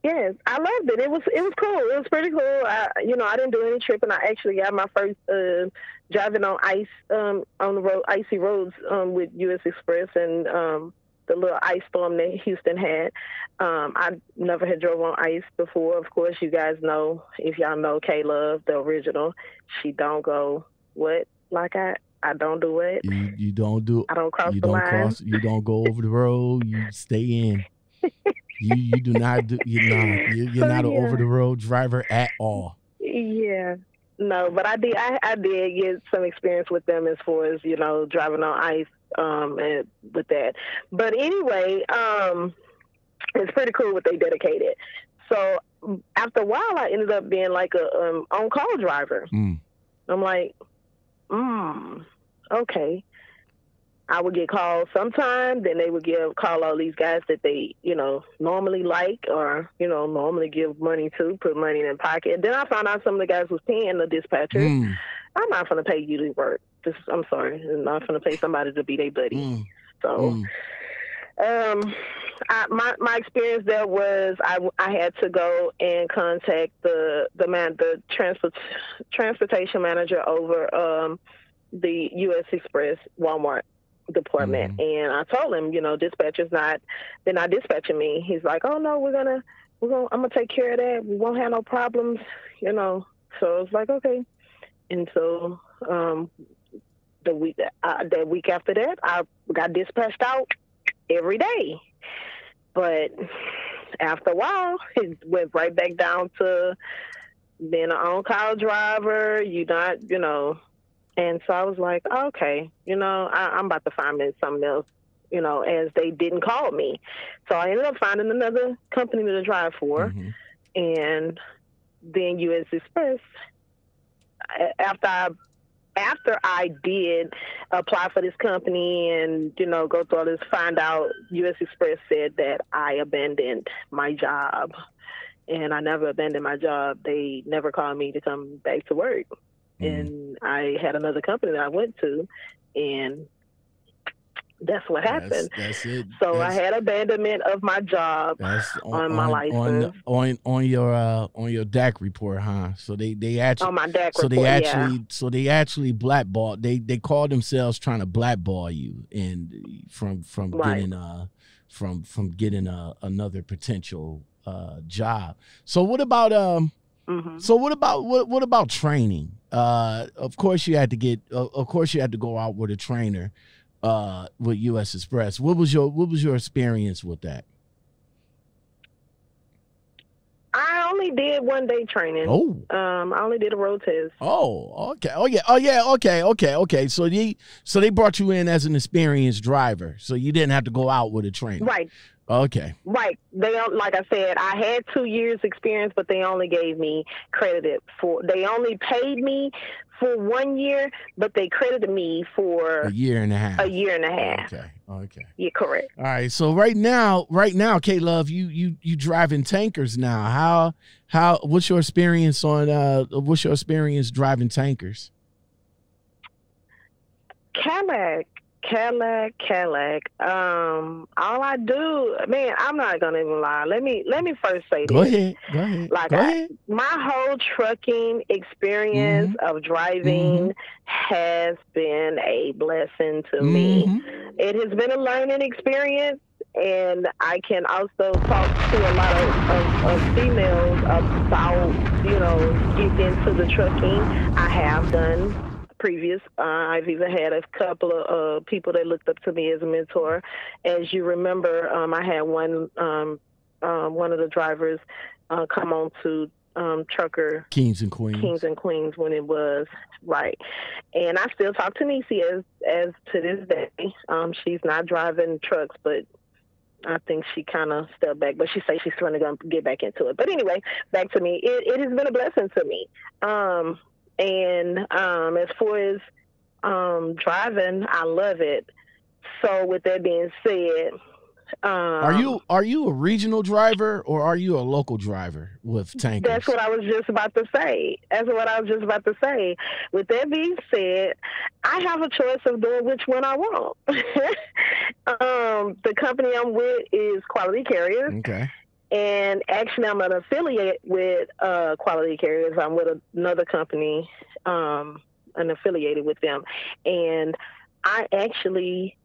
Yes, I loved it. It was it was cool. It was pretty cool. I, you know, I didn't do any tripping. I actually got my first uh, driving on ice um, on the road, icy roads um, with U.S. Express and um, the little ice storm that Houston had. Um, I never had drove on ice before. Of course, you guys know if y'all know K-Luv, the original. She don't go what like I I don't do it. You you don't do I don't cross you the don't line. cross you don't go over the road. You stay in. you you do not do You're not you, you're So, not an yeah. over the road driver at all. Yeah. No, but I did. I, I did get some experience with them as far as you know driving on ice um, with that. But anyway, um, it's pretty cool what they dedicated. So after a while, I ended up being like a um, on call driver. Mm. I'm like, mm, okay. I would get called sometime, then they would give call all these guys that they, you know, normally like or, you know, normally give money to, put money in their pocket. Then I found out some of the guys was paying the dispatcher. Mm. I'm not gonna pay you to work. Just I'm sorry. I'm not gonna pay somebody to be their buddy. Mm. So Mm. um, I, my my experience there was I, I had to go and contact the the man the transport transportation manager over um, the U.S. Express Walmart department, and I told him, you know, dispatcher's not they're not dispatching me. He's like, oh no, we're gonna we're gonna I'm gonna take care of that. We won't have no problems, you know. So it's like okay, and so um, the week uh, that week after that, I got dispatched out every day. But after a while, it went right back down to being an on-call driver. You not, you know, and so I was like, okay, you know, I, I'm about to find me something else. You know, as they didn't call me, so I ended up finding another company to drive for, Mhm. and then U.S. Express. After I after I did apply for this company and you know go through all this, find out U.S. Express said that I abandoned my job, and I never abandoned my job. They never called me to come back to work, Mm. and I had another company that I went to, and that's what happened. That's, that's it. so I had abandonment of my job. That's on my on, license. on on your uh on your DAC report, huh? So they they actually On my DAC so report, they yeah. actually so they actually blackball they they call themselves trying to blackball you and from from Right. getting uh from from getting a, another potential uh job. So what about um hmm so what about what what about training? Uh of course you had to get uh, of course you had to go out with a trainer uh with US Express. What was your what was your experience with that? I only did one day training. Oh. Um, I only did a road test. Oh, okay. Oh yeah. Oh yeah. Okay. Okay. Okay. So they so they brought you in as an experienced driver, so you didn't have to go out with a trainer. Right, Okay. right. They don't like I said. I had two years experience, but they only gave me credit for. They only paid me for one year, but they credited me for A year and a half. a year and a half. Okay. Okay. Yeah, correct. All right. So right now, right now, K-Luv, you you you driving tankers now. How how what's your experience on uh what's your experience driving tankers? Cadillac, Cadillac, Cadillac. Um, all I do, man, I'm not gonna even lie. Let me let me first say Go this. ahead. Go ahead. Like Go I- ahead. my whole trucking experience Mm-hmm. of driving has been a blessing to me. Mhm. It has been a learning experience, and I can also talk to a lot of, of, of females about, you know, getting into the trucking. I have done previous. Uh, I've even had a couple of uh, people that looked up to me as a mentor. As you remember, um, I had one um, um, one of the drivers uh, come on to um, trucker Kings and queens. kings and queens when it was right. And I still talk to Nisi as as to this day. Um, she's not driving trucks, but I think she kind of stepped back. But she says she's trying to get back into it. But anyway, back to me. It, it has been a blessing to me. Um, and um, as far as um, driving, I love it. So with that being said, um, Are you are you a regional driver or are you a local driver with tankers? That's what I was just about to say. That's what I was just about to say. With that being said, I have a choice of doing which one I want. um, the company I'm with is Quality Carriers, Okay. And actually, I'm an affiliate with uh, Quality Carriers. I'm with another company, um, and affiliated with them, and I actually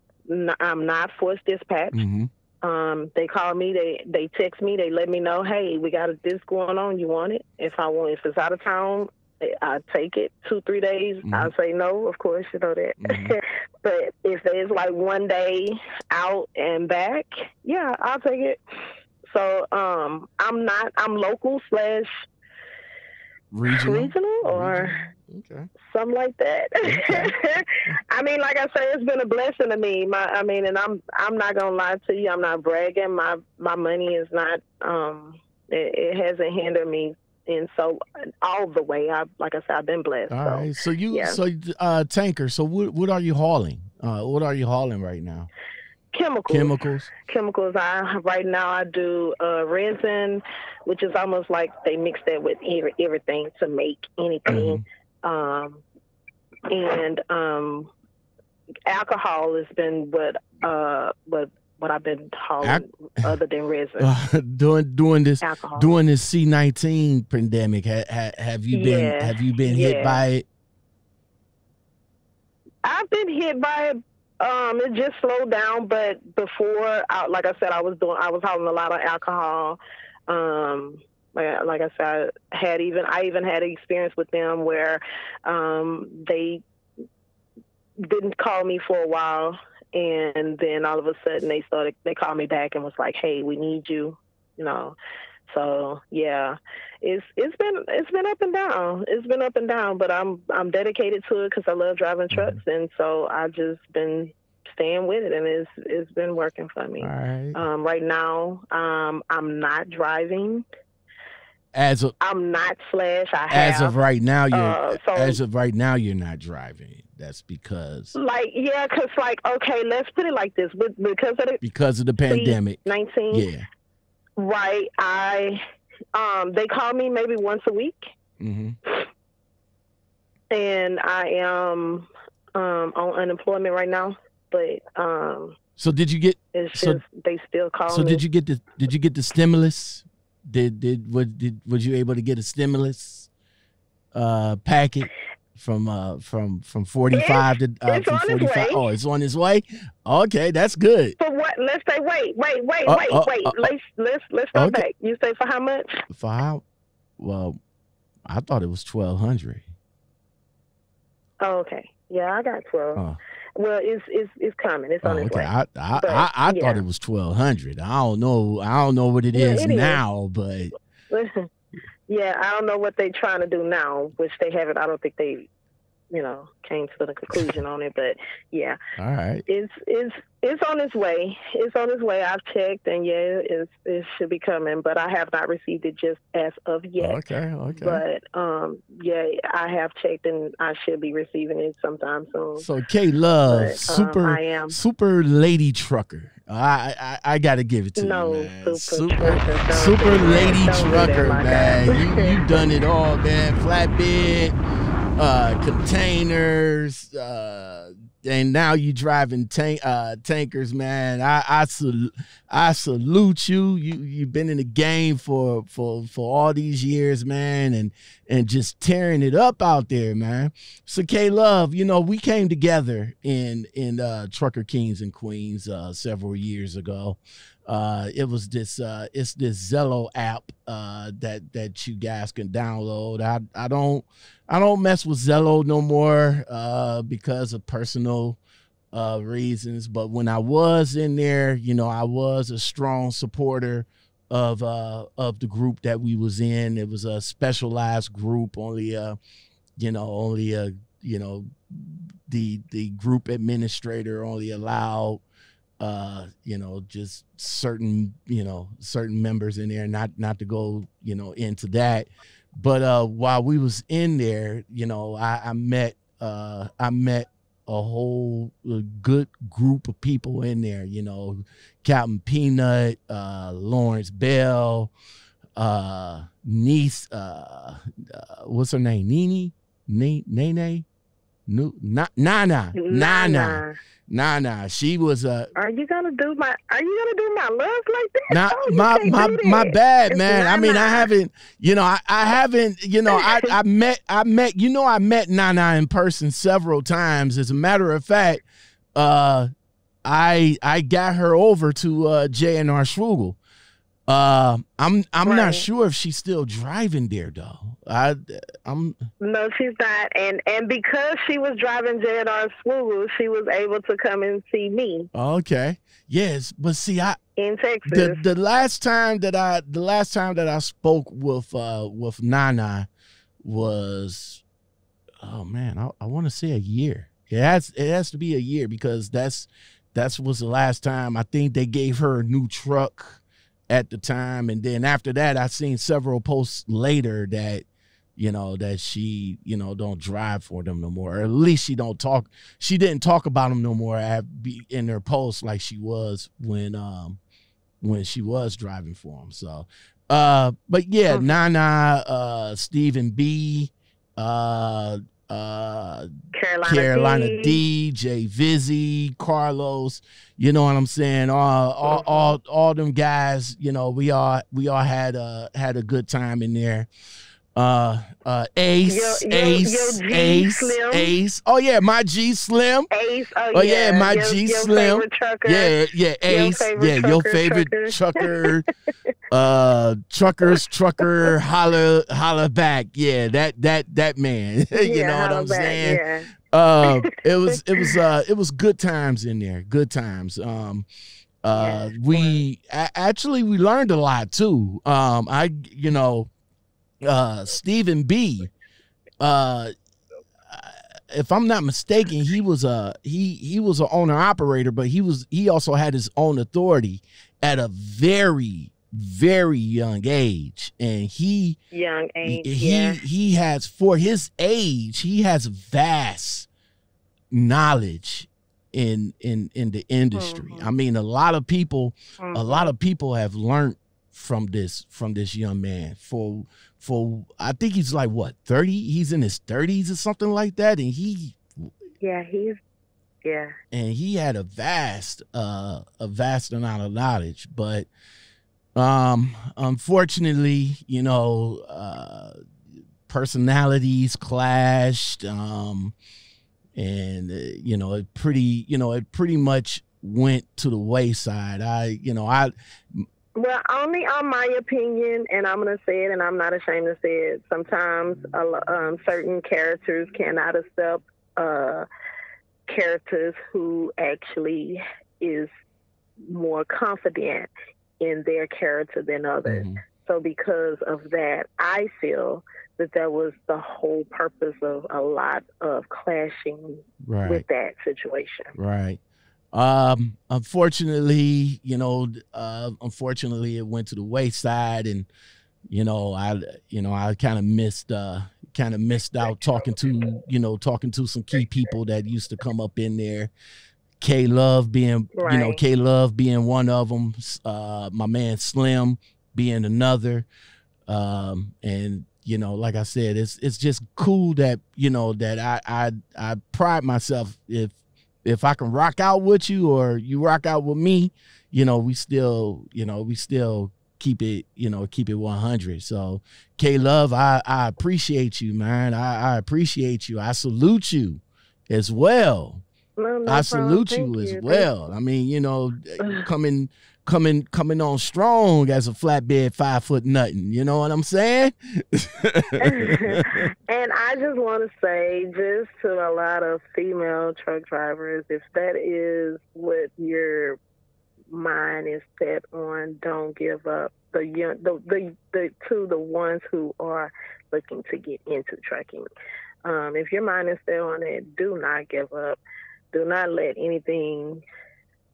I'm not forced dispatch. Mm-hmm. Um, they call me, they they text me, they let me know, hey, we got this going on. You want it? If I want, if it's out of town, I take it two three days. Mhm. I say no, of course, you know that. Mhm. but if there's like one day out and back, yeah, I'll take it. So um, I'm not. I'm local slash Regional. regional or Okay. something like that. Okay. I mean, like I say, it's been a blessing to me. My, I mean, and I'm, I'm not gonna lie to you. I'm not bragging. My, my money is not, um, it, it hasn't hindered me in so all the way. I, like I said, I've been blessed. All so right. So you, yeah. so uh, tanker. So what, what are you hauling? Uh, what are you hauling right now? Chemicals, Chemicals. chemicals. I right now I do uh, resin, which is almost like they mix that with everything to make anything. Um, and um, alcohol has been what uh what what I've been hauling Al- other than resin. Uh, doing doing this alcohol. during this C nineteen pandemic. Ha, ha, have you been Yeah. have you been hit Yeah. by it? I've been hit by it. Um, it just slowed down, but before, I, like I said, I was doing, I was having a lot of alcohol. Um, like, like I said, I had even, I even had an experience with them where, um, they didn't call me for a while, and then all of a sudden they started, they called me back and was like, "Hey, we need you," you know. So yeah, it's it's been it's been up and down. It's been up and down, but I'm I'm dedicated to it because I love driving trucks, and so I just been staying with it, and it's it's been working for me. Right. Um, right now, um, I'm not driving. As of I'm not slash. I as of right now, you're uh, so as of right now you're not driving. That's because like yeah, because like okay, let's put it like this: with because of the because of the pandemic. nineteen, Yeah. Right? I um, they call me maybe once a week. hmm and I am um, on unemployment right now. But um, So did you get it's So- just they still call so me. did you get the did you get the stimulus? Did did was did was you able to get a stimulus uh packet from uh from from 45 to uh it's from on its 45 way. oh it's on its way okay that's good for what? Let's say wait, wait, wait, Uh, wait, uh, wait. uh, let's let's let's go okay. back. You say for how much? for how well i thought it was 1200 Oh, okay. Yeah, I got twelve. Oh. Well, it's it's it's coming. It's oh, on its okay way. i i But, i, I yeah. thought it was 1200 i don't know i don't know what it Yeah, is it is. now but yeah, I don't know what they're trying to do now, which they haven't. I don't think they, you know, came to the conclusion on it. But yeah, all right it's it's it's on its way. It's on its way. I've checked, and yeah, it's it should be coming, but I have not received it just as of yet. okay okay But um, yeah, I have checked, and I should be receiving it sometime soon. so K-Luv But, um, super I am. super lady trucker. I I, I got to give it to No, you, man. super super, super lady that, trucker, man. You you done it all, man. Flatbed, uh, containers, uh, and now you driving tank uh tankers, man. I I sal- I salute you. You you've been in the game for for for all these years, man, and and just tearing it up out there, man. So K-Luv, you know, we came together in in uh Trucker Kings and Queens uh several years ago. Uh it was this uh it's this Zello app uh that that you guys can download. I I don't I don't mess with Zello no more uh because of personal uh reasons, but when I was in there, you know, I was a strong supporter of uh of the group that we was in. It was a specialized group, only uh you know, only a you know the the group administrator only allowed uh you know just certain you know certain members in there not not to go you know into that. But uh while we was in there you know i i met uh i met a whole uh, good group of people in there you know captain peanut uh lawrence bell uh niece uh, uh what's her name? Nene? Nene nene nene New Nana. Nana. Nana. She was a. Are you gonna do my? Are you gonna do my love like that? Nah, Oh, my my my bad, It's man. I mean, I haven't, you know, I, I haven't, you know, I, I met I met, you know, I met Nana in person several times. As a matter of fact, uh, I I got her over to uh J and R Schugel. Uh, I'm I'm not sure if she's still driving there though. I I'm No, she's not. And and because she was driving JR Schugel, she was able to come and see me okay. Yes, but see, I in Texas. the the last time that I the last time that I spoke with uh with Nana was oh man I, I want to say a year it has it has to be a year because that's that's was the last time I think they gave her a new truck at the time and then after that I seen several posts later that you know that she you know don't drive for them no more or at least she don't talk she didn't talk about them no more at, be in her posts like she was when um when she was driving for him. So, uh, but yeah, Okay. Nana, uh, Stephen B, uh, uh, Carolina, Carolina D. D, Jay Vizzy, Carlos. You know what I'm saying? All, all, all, all them guys. You know, we all we all had a had a good time in there. Uh, uh, Ace, Ace, Ace, Slim. Ace. Oh yeah, my G Slim. Ace. Oh, Oh, yeah, yeah, my your, G Slim. Yeah, yeah, Ace. yeah, your favorite trucker. uh truckers, trucker, holla, holla back. Yeah, that that that man. you Yeah, know what I'm back, saying? Yeah. Uh it was it was uh it was good times in there. Good times. Um uh we actually we learned a lot too. Um I you know uh Stephen B uh if I'm not mistaken, he was a he he was an owner operator, but he was he also had his own authority at a very very young age, and he Young age. he yeah. he has for his age he has vast knowledge in in in the industry. Mhm. I mean, a lot of people a Mhm. lot of people have learned from this from this young man for for I think he's like what 30 he's in his 30s or something like that and he Yeah, he's. Yeah. and he had a vast uh a vast amount of knowledge but um unfortunately you know uh personalities clashed um and uh, you know it pretty you know it pretty much went to the wayside i you know i Well, only on my opinion, and I'm gonna say it, and I'm not ashamed to say it. Sometimes, a um, certain characters cannot accept uh, characters who actually is more confident in their character than others. Mhm. So, because of that, I feel that that was the whole purpose of a lot of clashing right with that situation. Right. Um, unfortunately, you know, uh, unfortunately, it went to the wayside, and you know, I, you know, I kind of missed, uh, kind of missed out talking to, you know, talking to some key people that used to come up in there. K-Luv being, you know, Right. K-Luv being one of them. Uh, my man Slim being another. Um, and you know, like I said, it's it's just cool that you know that I I I pride myself if if I can rock out with you or you rock out with me, you know, we still, you know, we still keep it, you know, keep it 100. So, K-Luv, I, I appreciate you, man. I, I appreciate you. I salute you as well. No, no I salute you as well. I mean, you know, coming coming coming on strong as a flatbed five foot nothing. You know what I'm saying? and I just want to say, just to a lot of female truck drivers, if that is what your mind is set on, don't give up. The young, the the, the to the ones who are looking to get into trucking. Um, if your mind is set on it, do not give up. Do not let anything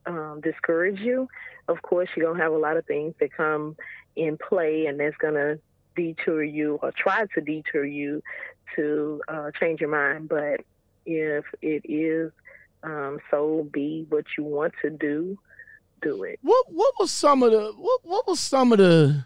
um, discourage you. Of course, you're gonna have a lot of things that come in play, and that's gonna detour you or try to detour you to uh, change your mind. But if it is um, so be what you want to do, do it. what what was some of the what what was some of the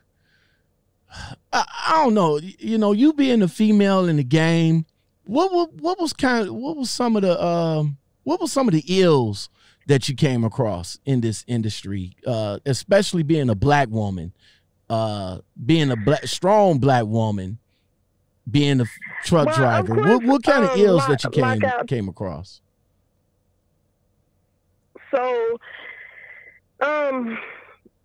I, I don't know, you know, you being a female in the game, what, what what was kind of what was some of the um what was some of the ills that you came across in this industry, uh, especially being a black woman, uh, being a black strong black woman, being a truck Well, driver. course, what what kind of um, ills like- that you came like I- came across? So, um,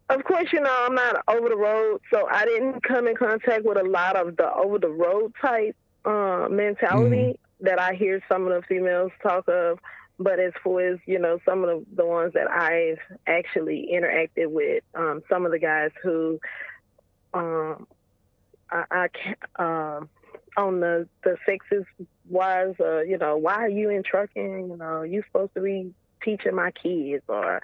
of course, you know, I'm not over the road, so I didn't come in contact with a lot of the over the road type uh, mentality that I hear some of the females talk of. But as far as you know, some of the, the ones that I've actually interacted with, um, some of the guys who, um, I, I can't, um, on the the sexist wise, uh, you know, why are you in trucking? You know, you supposed to be teaching my kids or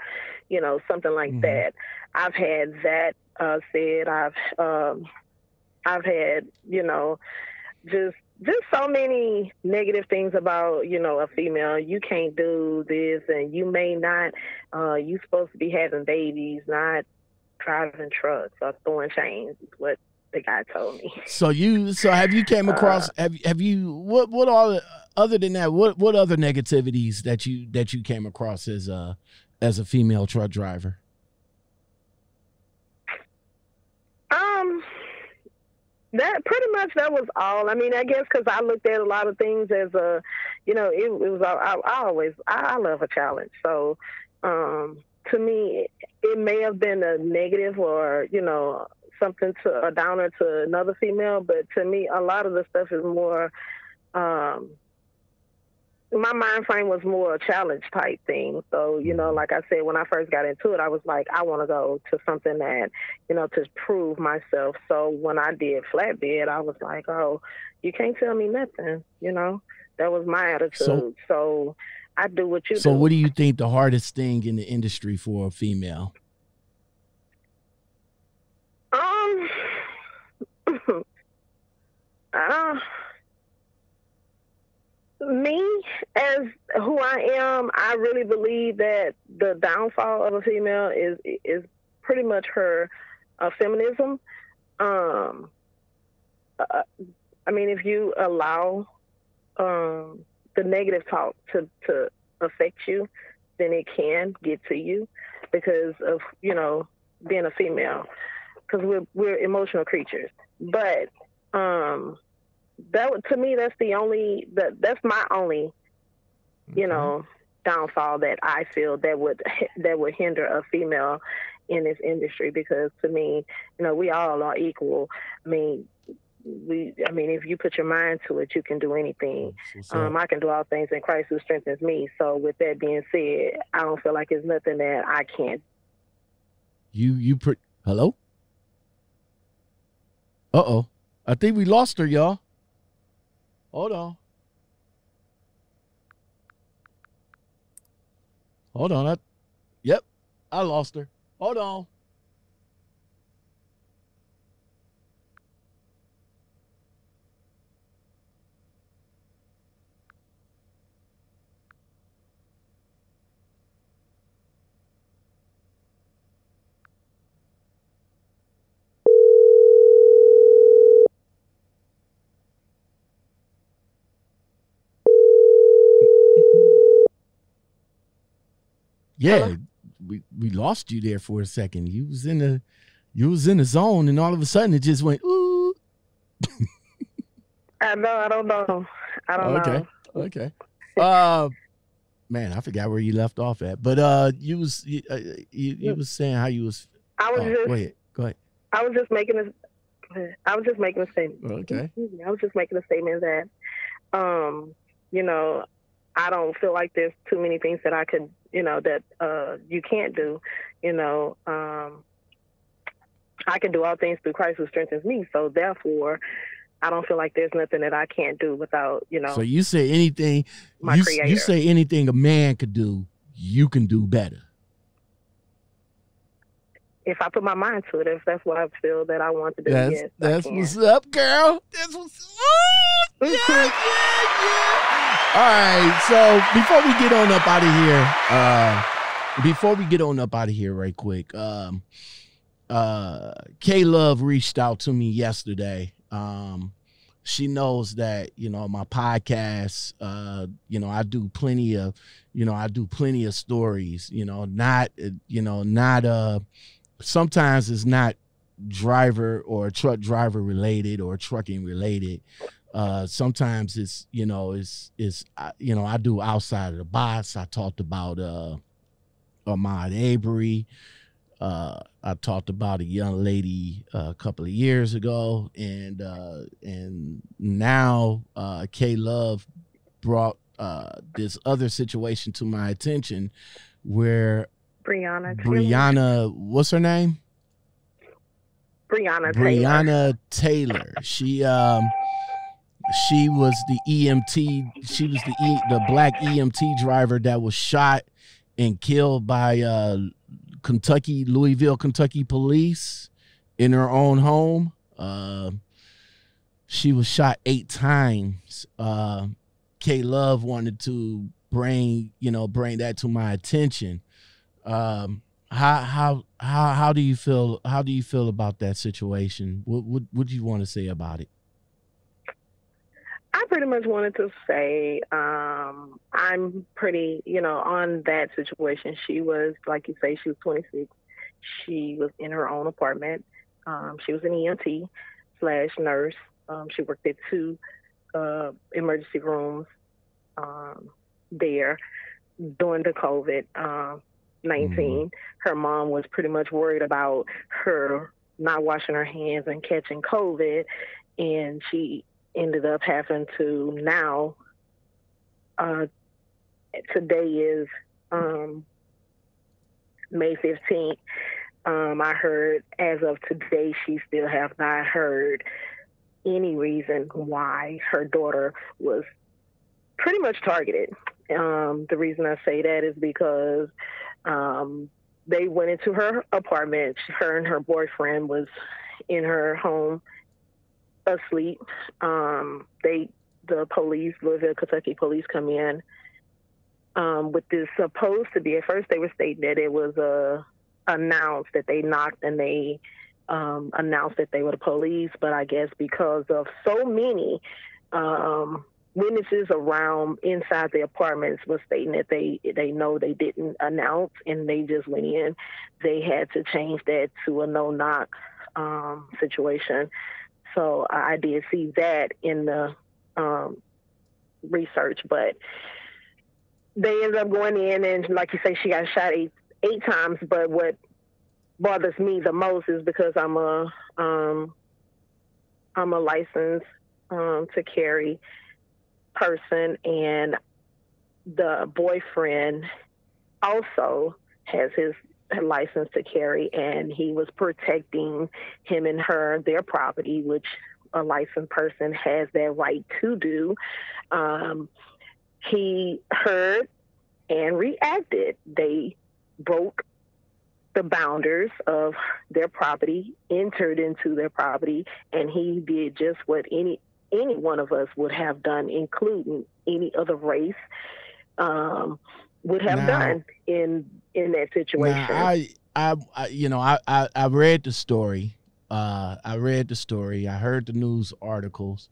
you know something like Mhm. that i've had that uh said i've um i've had you know just just so many negative things about you know a female you can't do this and you may not uh you supposed to be having babies not driving trucks or throwing chains is what the guy told me So you so have you came Uh, across have have you what what all other than that what what other negativities that you that you came across as a as a female truck driver? Um, that pretty much that was all. I mean, I guess because I looked at a lot of things as a, you know, it, it was. I, I always I, love a challenge. So, um, to me, it, it may have been a negative or you know something to a downer to another female, but to me, a lot of the stuff is more. Um, my mind frame was more a challenge type thing. So, you know, like I said, when I first got into it, I was like, I want to go to something that, you know, to prove myself. So when I did flatbed, I was like, oh, you can't tell me nothing. You know, that was my attitude. So, I do what you So do. what do you think the hardest thing in the industry for a female? Um, uh, me as who I am, I really believe that the downfall of a female is is pretty much her uh, feminism. Um, uh, I mean, if you allow um, the negative talk to to affect you, then it can get to you because of you know being a female because we're we're emotional creatures. But um, that to me, that's the only that that's my only, you know, downfall that I feel that would that would hinder a female in this industry because to me, you know, we all are equal. I mean. We, I mean, if you put your mind to it, you can do anything. Um, I can do all things in Christ who strengthens me. So, with that being said, I don't feel like it's nothing that I can't you you pre- hello? Uh oh, I think we lost her, y'all. Hold on. Hold on. I, yep, I lost her. Hold on. Yeah, Hello? we we lost you there for a second. You was in the you was in the zone, and all of a sudden it just went ooh. I know. I don't know. I don't Okay. know. Okay. Okay. Uh, man, I forgot where you left off at, but uh, you was you uh, you, you was saying how you was. I was Oh, just. go ahead. Go ahead. I was just making a. I was just making a statement. Okay. I was just making a statement that, um, you know, I don't feel like there's too many things that I could, you know, that uh you can't do. You know, um, I can do all things through Christ who strengthens me. So therefore, I don't feel like there's nothing that I can't do without, you know, So you say anything my you, creator. you say anything a man could do, you can do better. if I put my mind to it, if that's what I feel that I want to do, That's yes, that's what's up, girl. That's what's up. Yeah, yeah, yeah. All right. So before we get on up out of here, uh, before we get on up out of here, right quick, um, uh, K-Luv reached out to me yesterday. Um, she knows that you know my podcast. Uh, you know, I do plenty of, you know, I do plenty of stories. You know, not you know not uh, sometimes it's not driver or truck driver related or trucking related. Uh, sometimes it's you know it's it's you know I do outside of the box. I talked about uh, Ahmaud Arbery. Uh, I talked about a young lady uh, a couple of years ago, and uh, and now uh, K-Luv brought uh, this other situation to my attention, where Breonna. Breonna, what's her name? Breonna. Breonna Taylor. She um she was the EMT. She was the e, the black EMT driver that was shot and killed by uh Kentucky, Louisville, Kentucky police in her own home. Uh, she was shot eight times. Uh, K-Luv wanted to bring, you know, bring that to my attention. Um, how how how how do you feel? How do you feel about that situation? What what would you want to say about it? I pretty much wanted to say um, I'm pretty, you know, on that situation. She was, like you say, she was 26. She was in her own apartment. Um, she was an EMT slash nurse. Um, she worked at two uh, emergency rooms um, there during the COVID uh, 19. Mm-hmm. Her mom was pretty much worried about her not washing her hands and catching COVID. And she ended up having to now uh, today is um, May 15th. Um, I heard as of today, she still have not heard any reason why her daughter was pretty much targeted. Um, the reason I say that is because um, they went into her apartment. Her and her boyfriend was in her home asleep. Um, they, the police, Louisville, Kentucky police, come in um, with this supposed to be. At first, they were stating that it was uh, announced that they knocked and they um, announced that they were the police. But I guess because of so many um, witnesses around inside the apartments was stating that they they know they didn't announce and they just went in. They had to change that to a no knock um, situation. So I did see that in the um, research, but they ended up going in and, like you say, she got shot eight eight times. But what bothers me the most is because I'm a um, I'm a licensed um, to carry person, and the boyfriend also has his license to carry, and he was protecting him and her, their property, which a licensed person has that right to do. Um, he heard and reacted. They broke the boundaries of their property, entered into their property, and he did just what any any one of us would have done, including any other race. Um, would have now, done in in that situation. I, I, I, you know, I, I, I read the story. Uh, I read the story. I heard the news articles.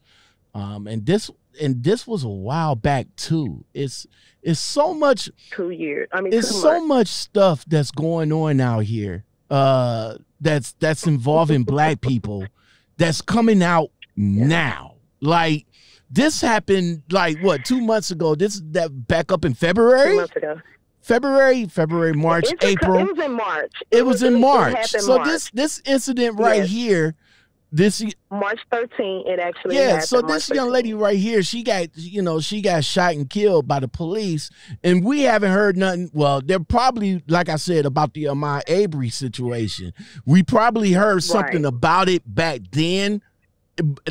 Um, and this and this was a while back too. It's it's so much two years. I mean, it's so much stuff that's going on out here. Uh, that's that's involving black people. That's coming out yeah. now. Like this happened like what two months ago. This that back up in February. Two months ago. February, February, March, it's April. A, it was in March. It, it was, in March. so March. this this incident right yes. here, this March 13th, it actually yeah. So this young lady right here, she got you know she got shot and killed by the police, and we haven't heard nothing. Well, they're probably like I said about the Ahmaud Arbery situation. We probably heard something right. about it back then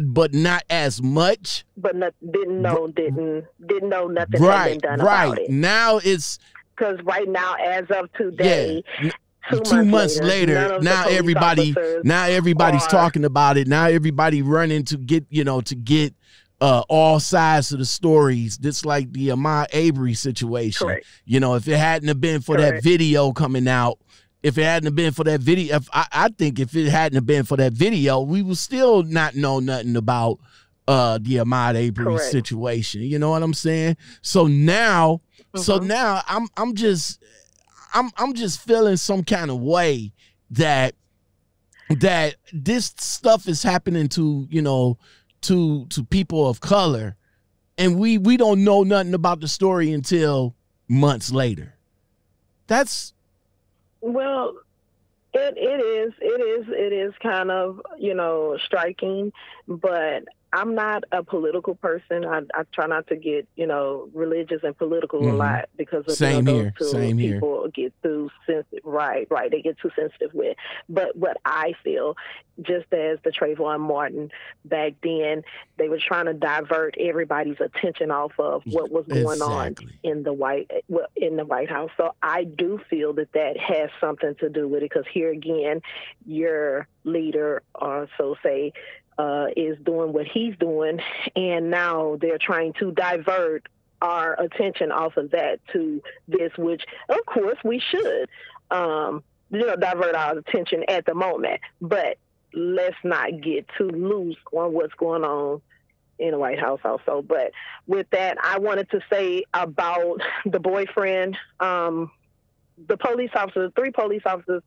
but not as much. But not, didn't know, didn't didn't know nothing right, had been done right. it. Now it's because right now, as of today. Yeah. Two, two months, months, later, later now everybody now everybody's are, talking about it. Now everybody running to get you know to get uh, all sides of the stories. This like the Ahmaud Arbery situation. Correct. You know, if it hadn't have been for Correct. that video coming out, if it hadn't have been for that video, if I, I think if it hadn't have been for that video, we would still not know nothing about uh the Ahmaud Arbery Correct. situation. You know what I'm saying? So now, so Mhm. now I'm I'm just I'm I'm just feeling some kind of way that that this stuff is happening to, you know, to to people of color and we we don't know nothing about the story until months later. That's Well, it it is it is it is kind of you know striking, but I'm not a political person. I, I try not to get you know religious and political Mhm. a lot because of Same you know, here, those two same here. people get too sensitive. Right, right. They get too sensitive with. But what I feel, just as the Trayvon Martin back then, they were trying to divert everybody's attention off of what was going on in the white in the White House. So I do feel that that has something to do with it because here again, your leader, or so say, uh, is doing what he's doing, and now they're trying to divert our attention off of that to this, which of course we should, um, you know, divert our attention at the moment, but. Let's not get too loose on what's going on in the White House also. But with that, I wanted to say about the boyfriend, um, the police officers, three police officers,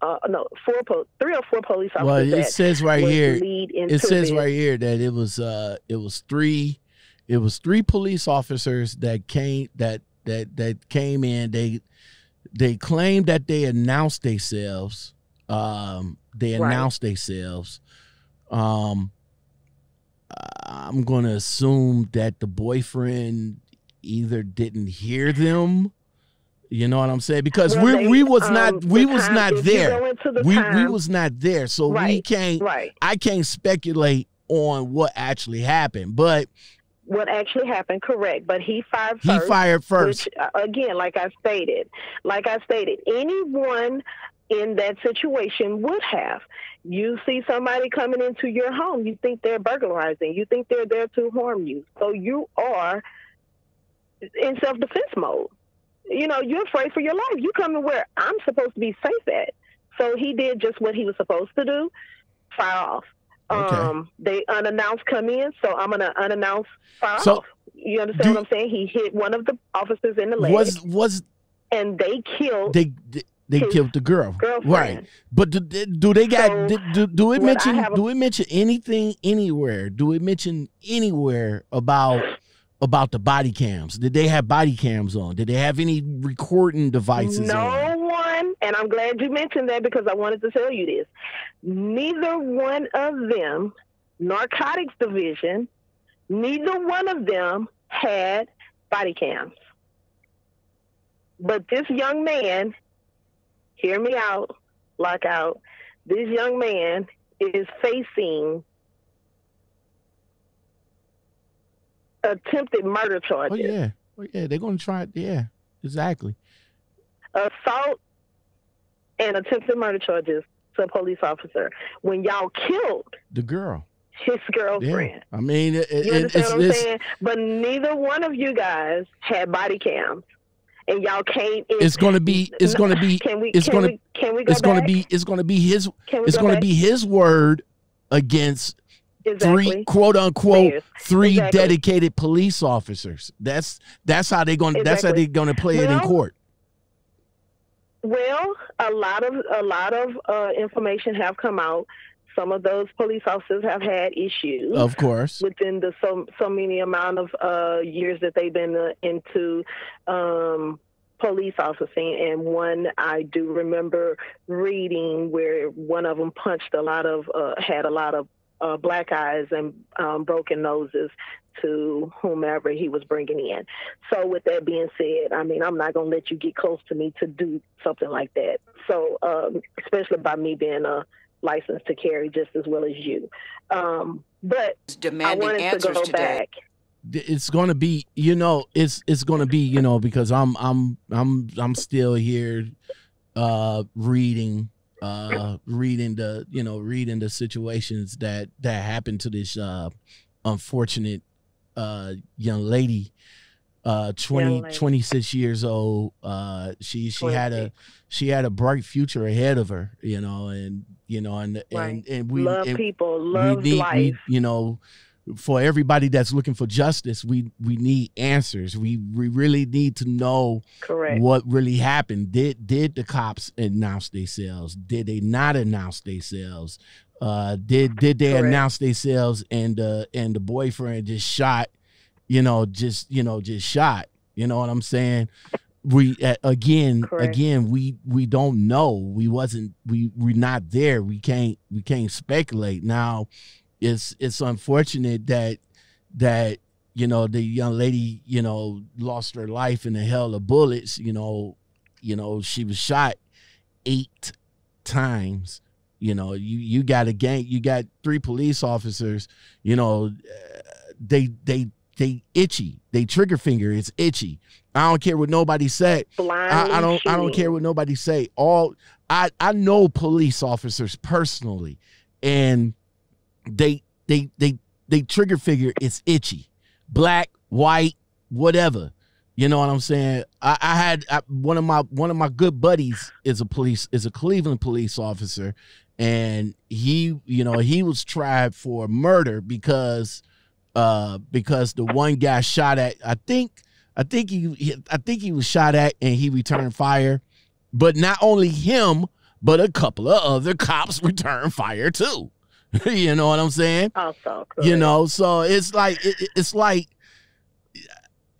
uh, no, four, po- three or four police officers. Well, it says right here it says this. right here that it was uh it was three it was three police officers that came that that that came in they they claimed that they announced themselves um they Right. announced themselves um i'm gonna assume that the boyfriend either didn't hear them you know what i'm saying because Well, we we was um, not we was time- not there the we we was not there so we can't right. I can't speculate on what actually happened, but What actually happened? Correct. But he fired first he fired first. Which, uh, again, like I stated, like I stated, anyone in that situation would have. You see somebody coming into your home, you think they're burglarizing, you think they're there to harm you. So you are in self defense mode. You know, you're afraid for your life. You coming where I'm supposed to be safe at. So he did just what he was supposed to do, fire off. Okay. Um, they unannounced come in, so I'm gonna unannounced fire So, off. You understand do- what I'm saying? He hit one of the officers in the leg, was was and they killed they they, killed the girl, girlfriend. right? But do, do they got So, do, do, do it mention a- do it mention anything anywhere? Do it mention anywhere about about the body cams? Did they have body cams on? Did they have any recording devices no on? one, and I'm glad you mentioned that because I wanted to tell you this. Neither one of them, narcotics division, neither one of them had body cams. But this young man, hear me out, lock out. This young man is facing attempted murder oh, charges. Oh yeah, oh yeah, they're gonna try it. Yeah, exactly. assault and attempted murder charges to a police officer when y'all killed The girl. his girlfriend. I mean, it, You understand it's, what I'm it's, saying? But neither one of you guys had body cams, and y'all came in. it's gonna be it's No, gonna be Can we? it's can gonna- we, Can we go it's gonna be it's gonna be his Can we it's go gonna back? be his word against exactly. three quote unquote three Exactly. dedicated police officers. That's that's how they going to that's how Exactly. they're going to play it in court. Well, a lot of a lot of uh, information have come out. Some of those police officers have had issues. Of course. within the so so many amount of uh, years that they've been uh, into um, police officing, and one I do remember reading where one of them punched a lot of uh, had a lot of uh, black eyes and um, broken noses to whomever he was bringing in. So with that being said, I mean I'm not gonna let you get close to me to do something like that. So um, especially by me being a licensed to carry just as well as you. Um, but I demanding wanted to go today. back. It's going to be, you know, it's it's going to be, you know, because I'm I'm I'm I'm still here uh reading uh reading the, you know, reading the situations that that happened to this uh unfortunate uh young lady uh 20 Young lady. 26 years old uh she she had a she had a bright future ahead of her you know and you know and Right. and, and we love and people, love life. we, you know for everybody that's looking for justice, we we need answers. We we really need to know Correct. what really happened. Did did the cops announce themselves? Did they not announce themselves? Uh, did did they Correct. announce themselves and uh and the boyfriend just shot? You know, just you know, just shot. You know what I'm saying? We uh, again, Correct. again, we we don't know. We wasn't we we're not there. We can't we can't speculate now it's it's unfortunate that that you know the young lady you know lost her life in the hell of bullets you know you know she was shot eight times you know. You you got a gang you got three police officers you know uh, they they they itchy. They trigger finger it's itchy. I don't care what nobody said. I, I don't I don't care what nobody say. All I I know police officers personally, and they they they they trigger figure it's itchy, black, white, whatever. You know what I'm saying? I, I had I, one of my one of my good buddies is a police is a Cleveland police officer, and he you know he was tried for murder because uh because the one guy shot at I think I think he, he I think he was shot at and he returned fire, but not only him but a couple of other cops returned fire too. you know what I'm saying? Oh, also, you know so it's like it, it- it's like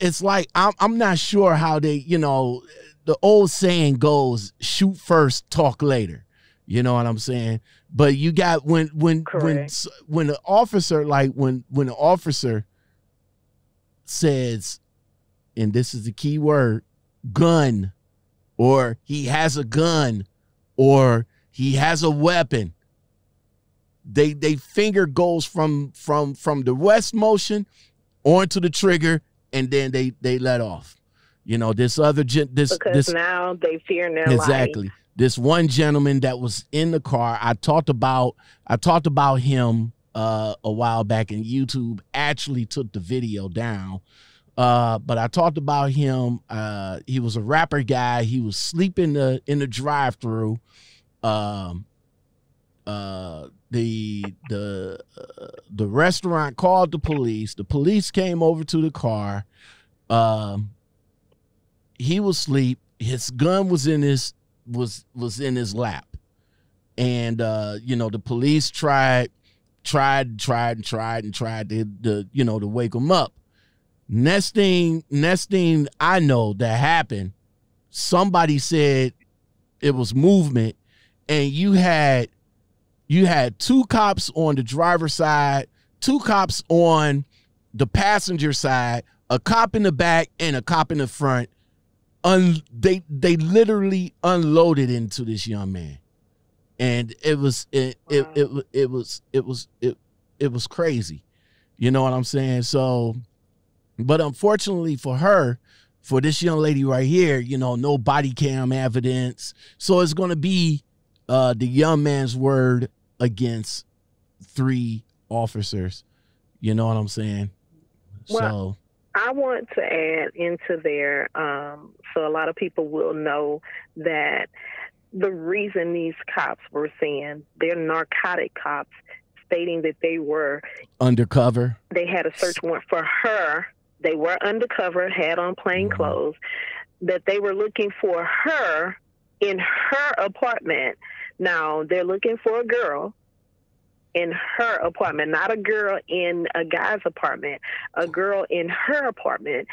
it's like I'm, I'm not sure how they you know the old saying goes shoot first talk later you know what i'm saying but you got when when when Correct. s- when the officer like when when the officer says and this is the key word gun or he has a gun or he has a weapon they they finger goes from from from the west motion onto the trigger and then they they let off. You know this other gen this because this now they fear their life. exactly. This one gentleman that was in the car i talked about i talked about him uh a while back and youtube actually took the video down. Uh but i talked about him uh he was a rapper guy. He was sleeping the in the drive-through um uh the the uh, the restaurant called the police. The police came over to the car. Um he was asleep. His gun was in his was was in his lap. And uh you know the police tried tried tried and tried and tried to, to you know to wake him up. Next thing next thing i know that happened somebody said it was movement and you had you had two cops on the driver's side two cops on the passenger side a cop in the back and a cop in the front. Un they they literally unloaded into this young man. And it was it it, Wow. it, wa- it was it was it it was crazy. You know what i'm saying? So but unfortunately for her for this young lady right here you know no body cam evidence. So it's going to be uh the young man's word against three officers you know what i'm saying Well, so I want to add into there, um, so a lot of people will know that the reason these cops were saying they're narcotic cops, stating that they were undercover they had a search warrant for her. They were undercover, had on plain Mhm. clothes, that they were looking for her in her apartment. Now, they're looking for a girl in her apartment, not a girl in a guy's apartment, a girl in her apartment.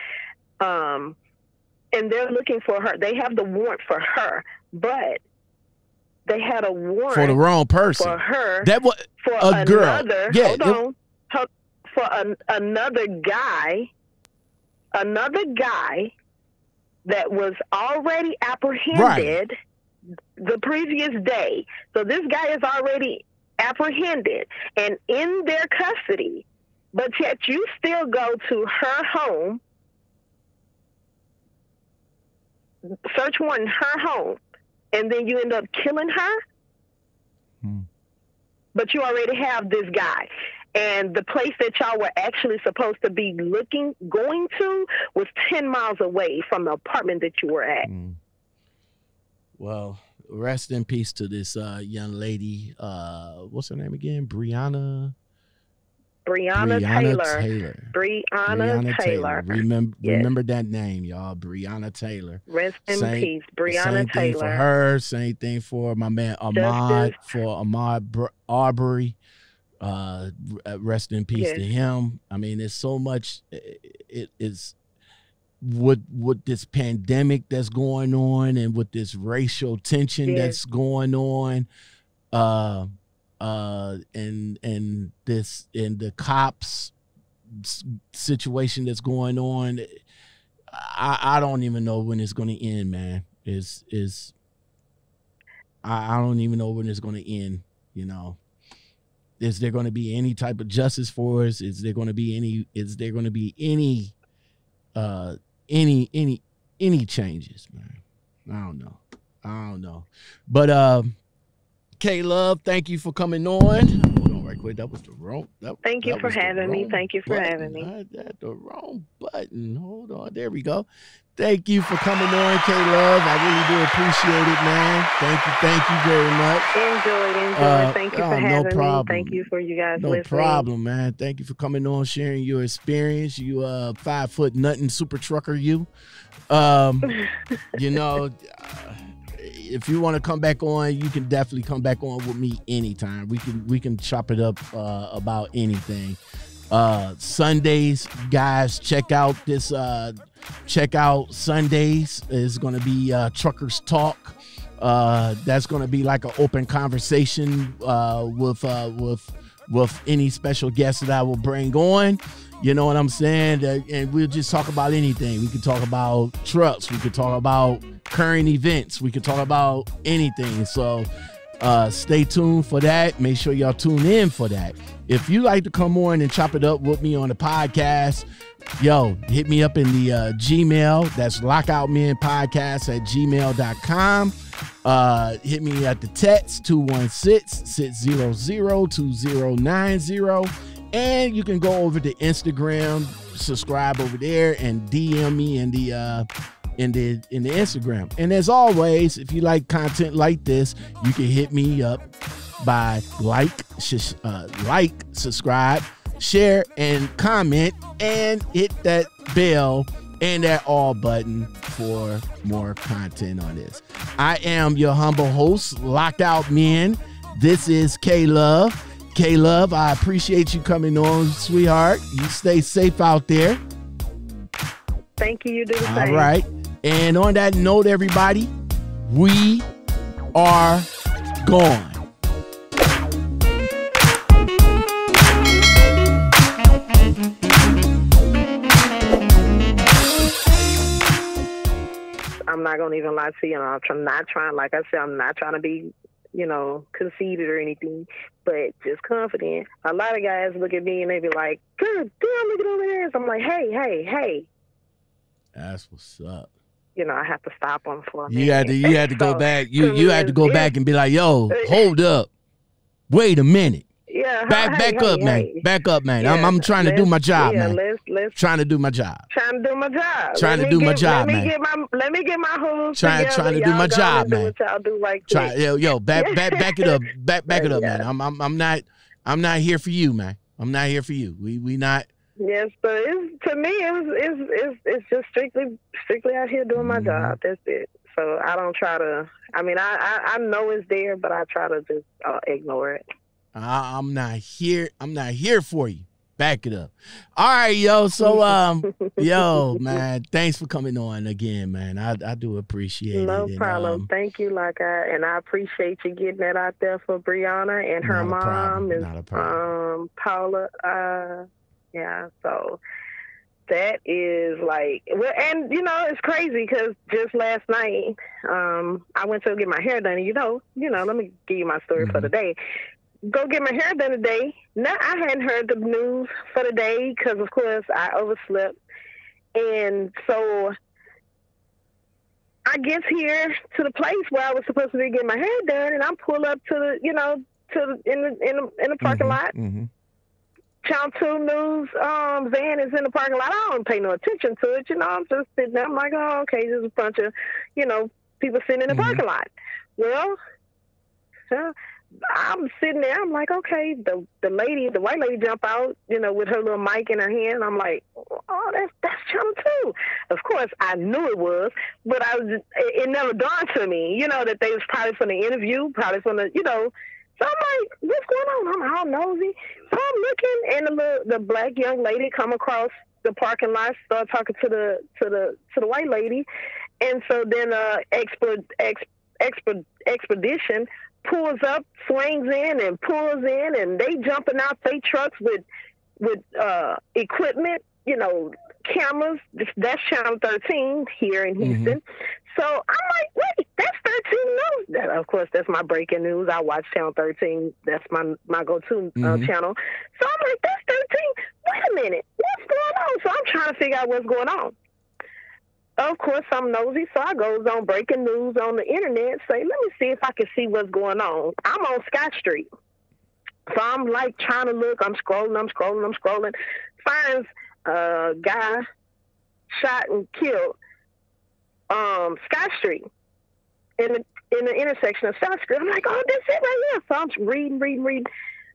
Um, and they're looking for her. They have the warrant for her, but they had a warrant for the wrong person for her that was for a girl. Yeah, hold it- on Hold- for an, another guy another guy that was already apprehended the previous day so this guy is already apprehended and in their custody but yet you still go to her home search warrant her home and then you end up killing her Hmm. but you already have this guy. And the place that y'all were actually supposed to be looking, going to, was 10 miles away from the apartment that you were at. Mm. Well, rest in peace to this uh, young lady. Uh, what's her name again? Breonna. Brianna, Breonna Taylor. Taylor. Breonna, Taylor. Remember, Yes. remember that name, y'all. Breonna Taylor. Rest in Same- peace, Breonna same thing for her. Same thing for my man Ahmaud. For Ahmaud Br- Arbery. Uh, rest in peace Yes. to him. I mean, there's so much. It is with with this pandemic that's going on and with this racial tension Yes. that's going on. Uh, uh, and and this and the cops situation that's going on. I, I don't even know when it's going to end, man. Is is I, I don't even know when it's going to end. You know, is there going to be any type of justice for us? Is there going to be any? Is there going to be any? Uh, any any any changes, man? I don't know. I don't know. But um, K-Luv, thank you for coming on. Right quick. That was the wrong. That, Thank you that for having me. Thank you for button. having me. I had the wrong button. Hold on. There we go. Thank you for coming on, K-Luv. I really do appreciate it, man. Thank you. Thank you very much. Enjoy, enjoy. Uh, Thank you oh, for no having problem. me. Thank you for you guys No listening. problem, man. Thank you for coming on, sharing your experience. You uh five foot nothing super trucker, you. Um, you know, uh, if you want to come back on, you can definitely come back on with me anytime. We can we can chop it up uh, about anything. Uh, Sundays, guys, check out this. Uh, check out Sundays. Is going to be uh, Truckers Talk. Uh, that's going to be like an open conversation uh, with uh, with with any special guests that I will bring on. You know what I'm saying? And we'll just talk about anything. We could talk about trucks. We could talk about current events. We could talk about anything. So uh, stay tuned for that. Make sure y'all tune in for that. If you like to come on and chop it up with me on the podcast, yo, hit me up in the uh, Gmail. That's lockoutmenpodcast at gmail.com. Uh, hit me at the text 216-600-2090. And you can go over to Instagram, subscribe over there, and DM me in the uh in the in the Instagram. And as always, if you like content like this, you can hit me up by like, uh, like, subscribe, share, and comment, and hit that bell and that all button for more content on this. I am your humble host, Lockoutmen. This is K-Luv. K-Luv, I appreciate you coming on, sweetheart. You stay safe out there. Thank you. You do the All same. right. And on that note, everybody, we are gone. I'm not gonna even lie to you. I'm not trying, like I said, I'm not trying to be, you know, conceited or anything, but just confident. A lot of guys look at me and they be like, "Good, damn, look at all the ass." I'm like, "Hey, hey, hey." That's what's up. You know, I have to stop them for a You had to you had to go back. You you had to go back and be like, yo, hold up. Wait a minute. Yeah, Back hey, back hey, up, man. hey. Back up, man. I'm I'm trying to do my job, yeah, man. Let's let's Trying to do my job. trying to do my job. Trying Let to do my job, let man. Me get my, let me get my hooves Trying- together. trying to do Y'all my job, do man. What y'all do Try quick. yo, yo, back back back it up. Back back it up, man. I'm I'm I'm not I'm not here for you, man. I'm not here for you. We we not Yes, but it's to me it was it's it's it's just strictly strictly out here doing my Mhm. job. That's it. So I don't try to. I mean, I I, I know it's there, but I try to just uh, ignore it. I, I'm not here. I'm not here for you. Back it up. All right, yo. So um, yo, man, thanks for coming on again, man. I I do appreciate it. No And, problem. um, Thank you, like I and I appreciate you getting that out there for Breonna and her mom problem. is Not a problem. um Paula. Uh, yeah. So that is like well, and you know it's crazy because just last night um I went to get my hair done. And you know, you know, let me give you my story for Mhm. the day. Go get my hair done today. Now I hadn't heard the news for the day because of course I overslept, and so I get here to the place where I was supposed to be getting my hair done, and I pull up to the, you know, to the, in the in the in the parking mhm, lot. mhm. Channel Two News um, van is in the parking lot. I don't pay no attention to it. You know, I'm just sitting there. I'm like, oh, okay, there's a bunch of, you know, people sitting in the Mhm. parking lot. Well, huh, I'm sitting there. I'm like, okay, the the lady, the white lady, jump out, you know, with her little mic in her hand. I'm like, oh, that's that's Channel Two. Of course, I knew it was, but I was. Just, it, it never dawned to me, you know, that they was probably from the interview, probably from the, you know. So I'm like, what's going on? I'm all nosy. So I'm looking, and the little, the black young lady come across the parking lot, start talking to the to the to the white lady, and so then uh, expert ex, expert expedition pulls up, swings in, and pulls in, and they jumping out their trucks with with uh, equipment, you know, cameras. That's Channel 13 here in Houston. Mm-hmm. So I'm like, wait, that's 13 News. That, of course, that's my breaking news. I watch Channel 13. That's my my go-to uh, mm-hmm. channel. So I'm like, that's 13. Wait a minute, what's going on? So I'm trying to figure out what's going on. Of course, I'm nosy, so I goes on breaking news on the internet. Say, let me see if I can see what's going on. I'm on Scott Street, so I'm like trying to look. I'm scrolling, I'm scrolling, I'm scrolling. Finds a guy shot and killed um, Scott Street in the in the intersection of Scott Street. I'm like, oh, that's it right here. So I'm reading, reading, reading.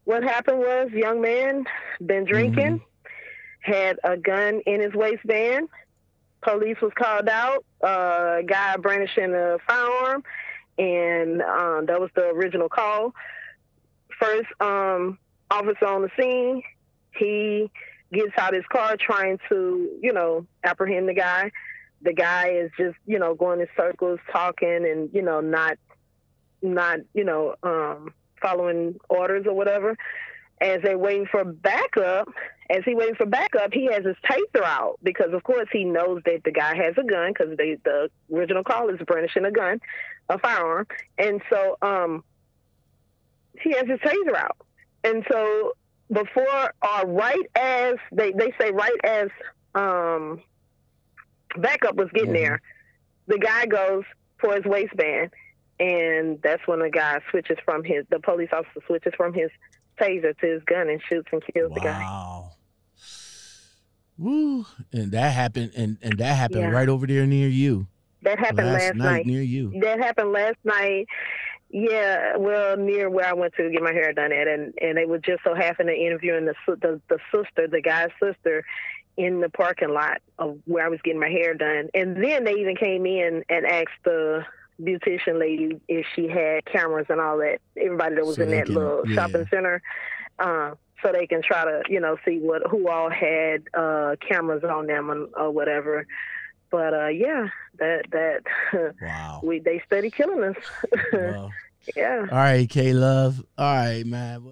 What happened was, young man been drinking, mm-hmm. had a gun in his waistband police was called out. Uh, a guy brandishing a firearm, and um, that was the original call. First um, officer on the scene, he gets out his car trying to, you know, apprehend the guy. The guy is just, you know, going in circles, talking, and you know, not, not, you know, um, following orders or whatever as they're waiting for backup, as he waiting for backup, he has his taser out because, of course, he knows that the guy has a gun because the original call is brandishing a gun, a firearm, and so um, he has his taser out. And so before or right as they they say right as um, backup was getting mm-hmm. there, the guy goes for his waistband, and that's when the guy switches from his the police officer switches from his taser to his gun and shoots and kills wow. the guy. Wow. Woo. And that happened and, and that happened yeah. right over there near you. That happened last, last night, night near you. That happened last night. Yeah, well, near where I went to get my hair done at, and and they were just so happened to interviewing the the the sister, the guy's sister, in the parking lot of where I was getting my hair done, and then they even came in and asked the beautician lady if she had cameras and all that. Everybody that was so in that can, little yeah. shopping center, uh, so they can try to you know see what who all had uh, cameras on them and, or whatever. But uh, yeah, that that wow. we they study killing us. wow. Yeah. All right, K-Luv. All right, man.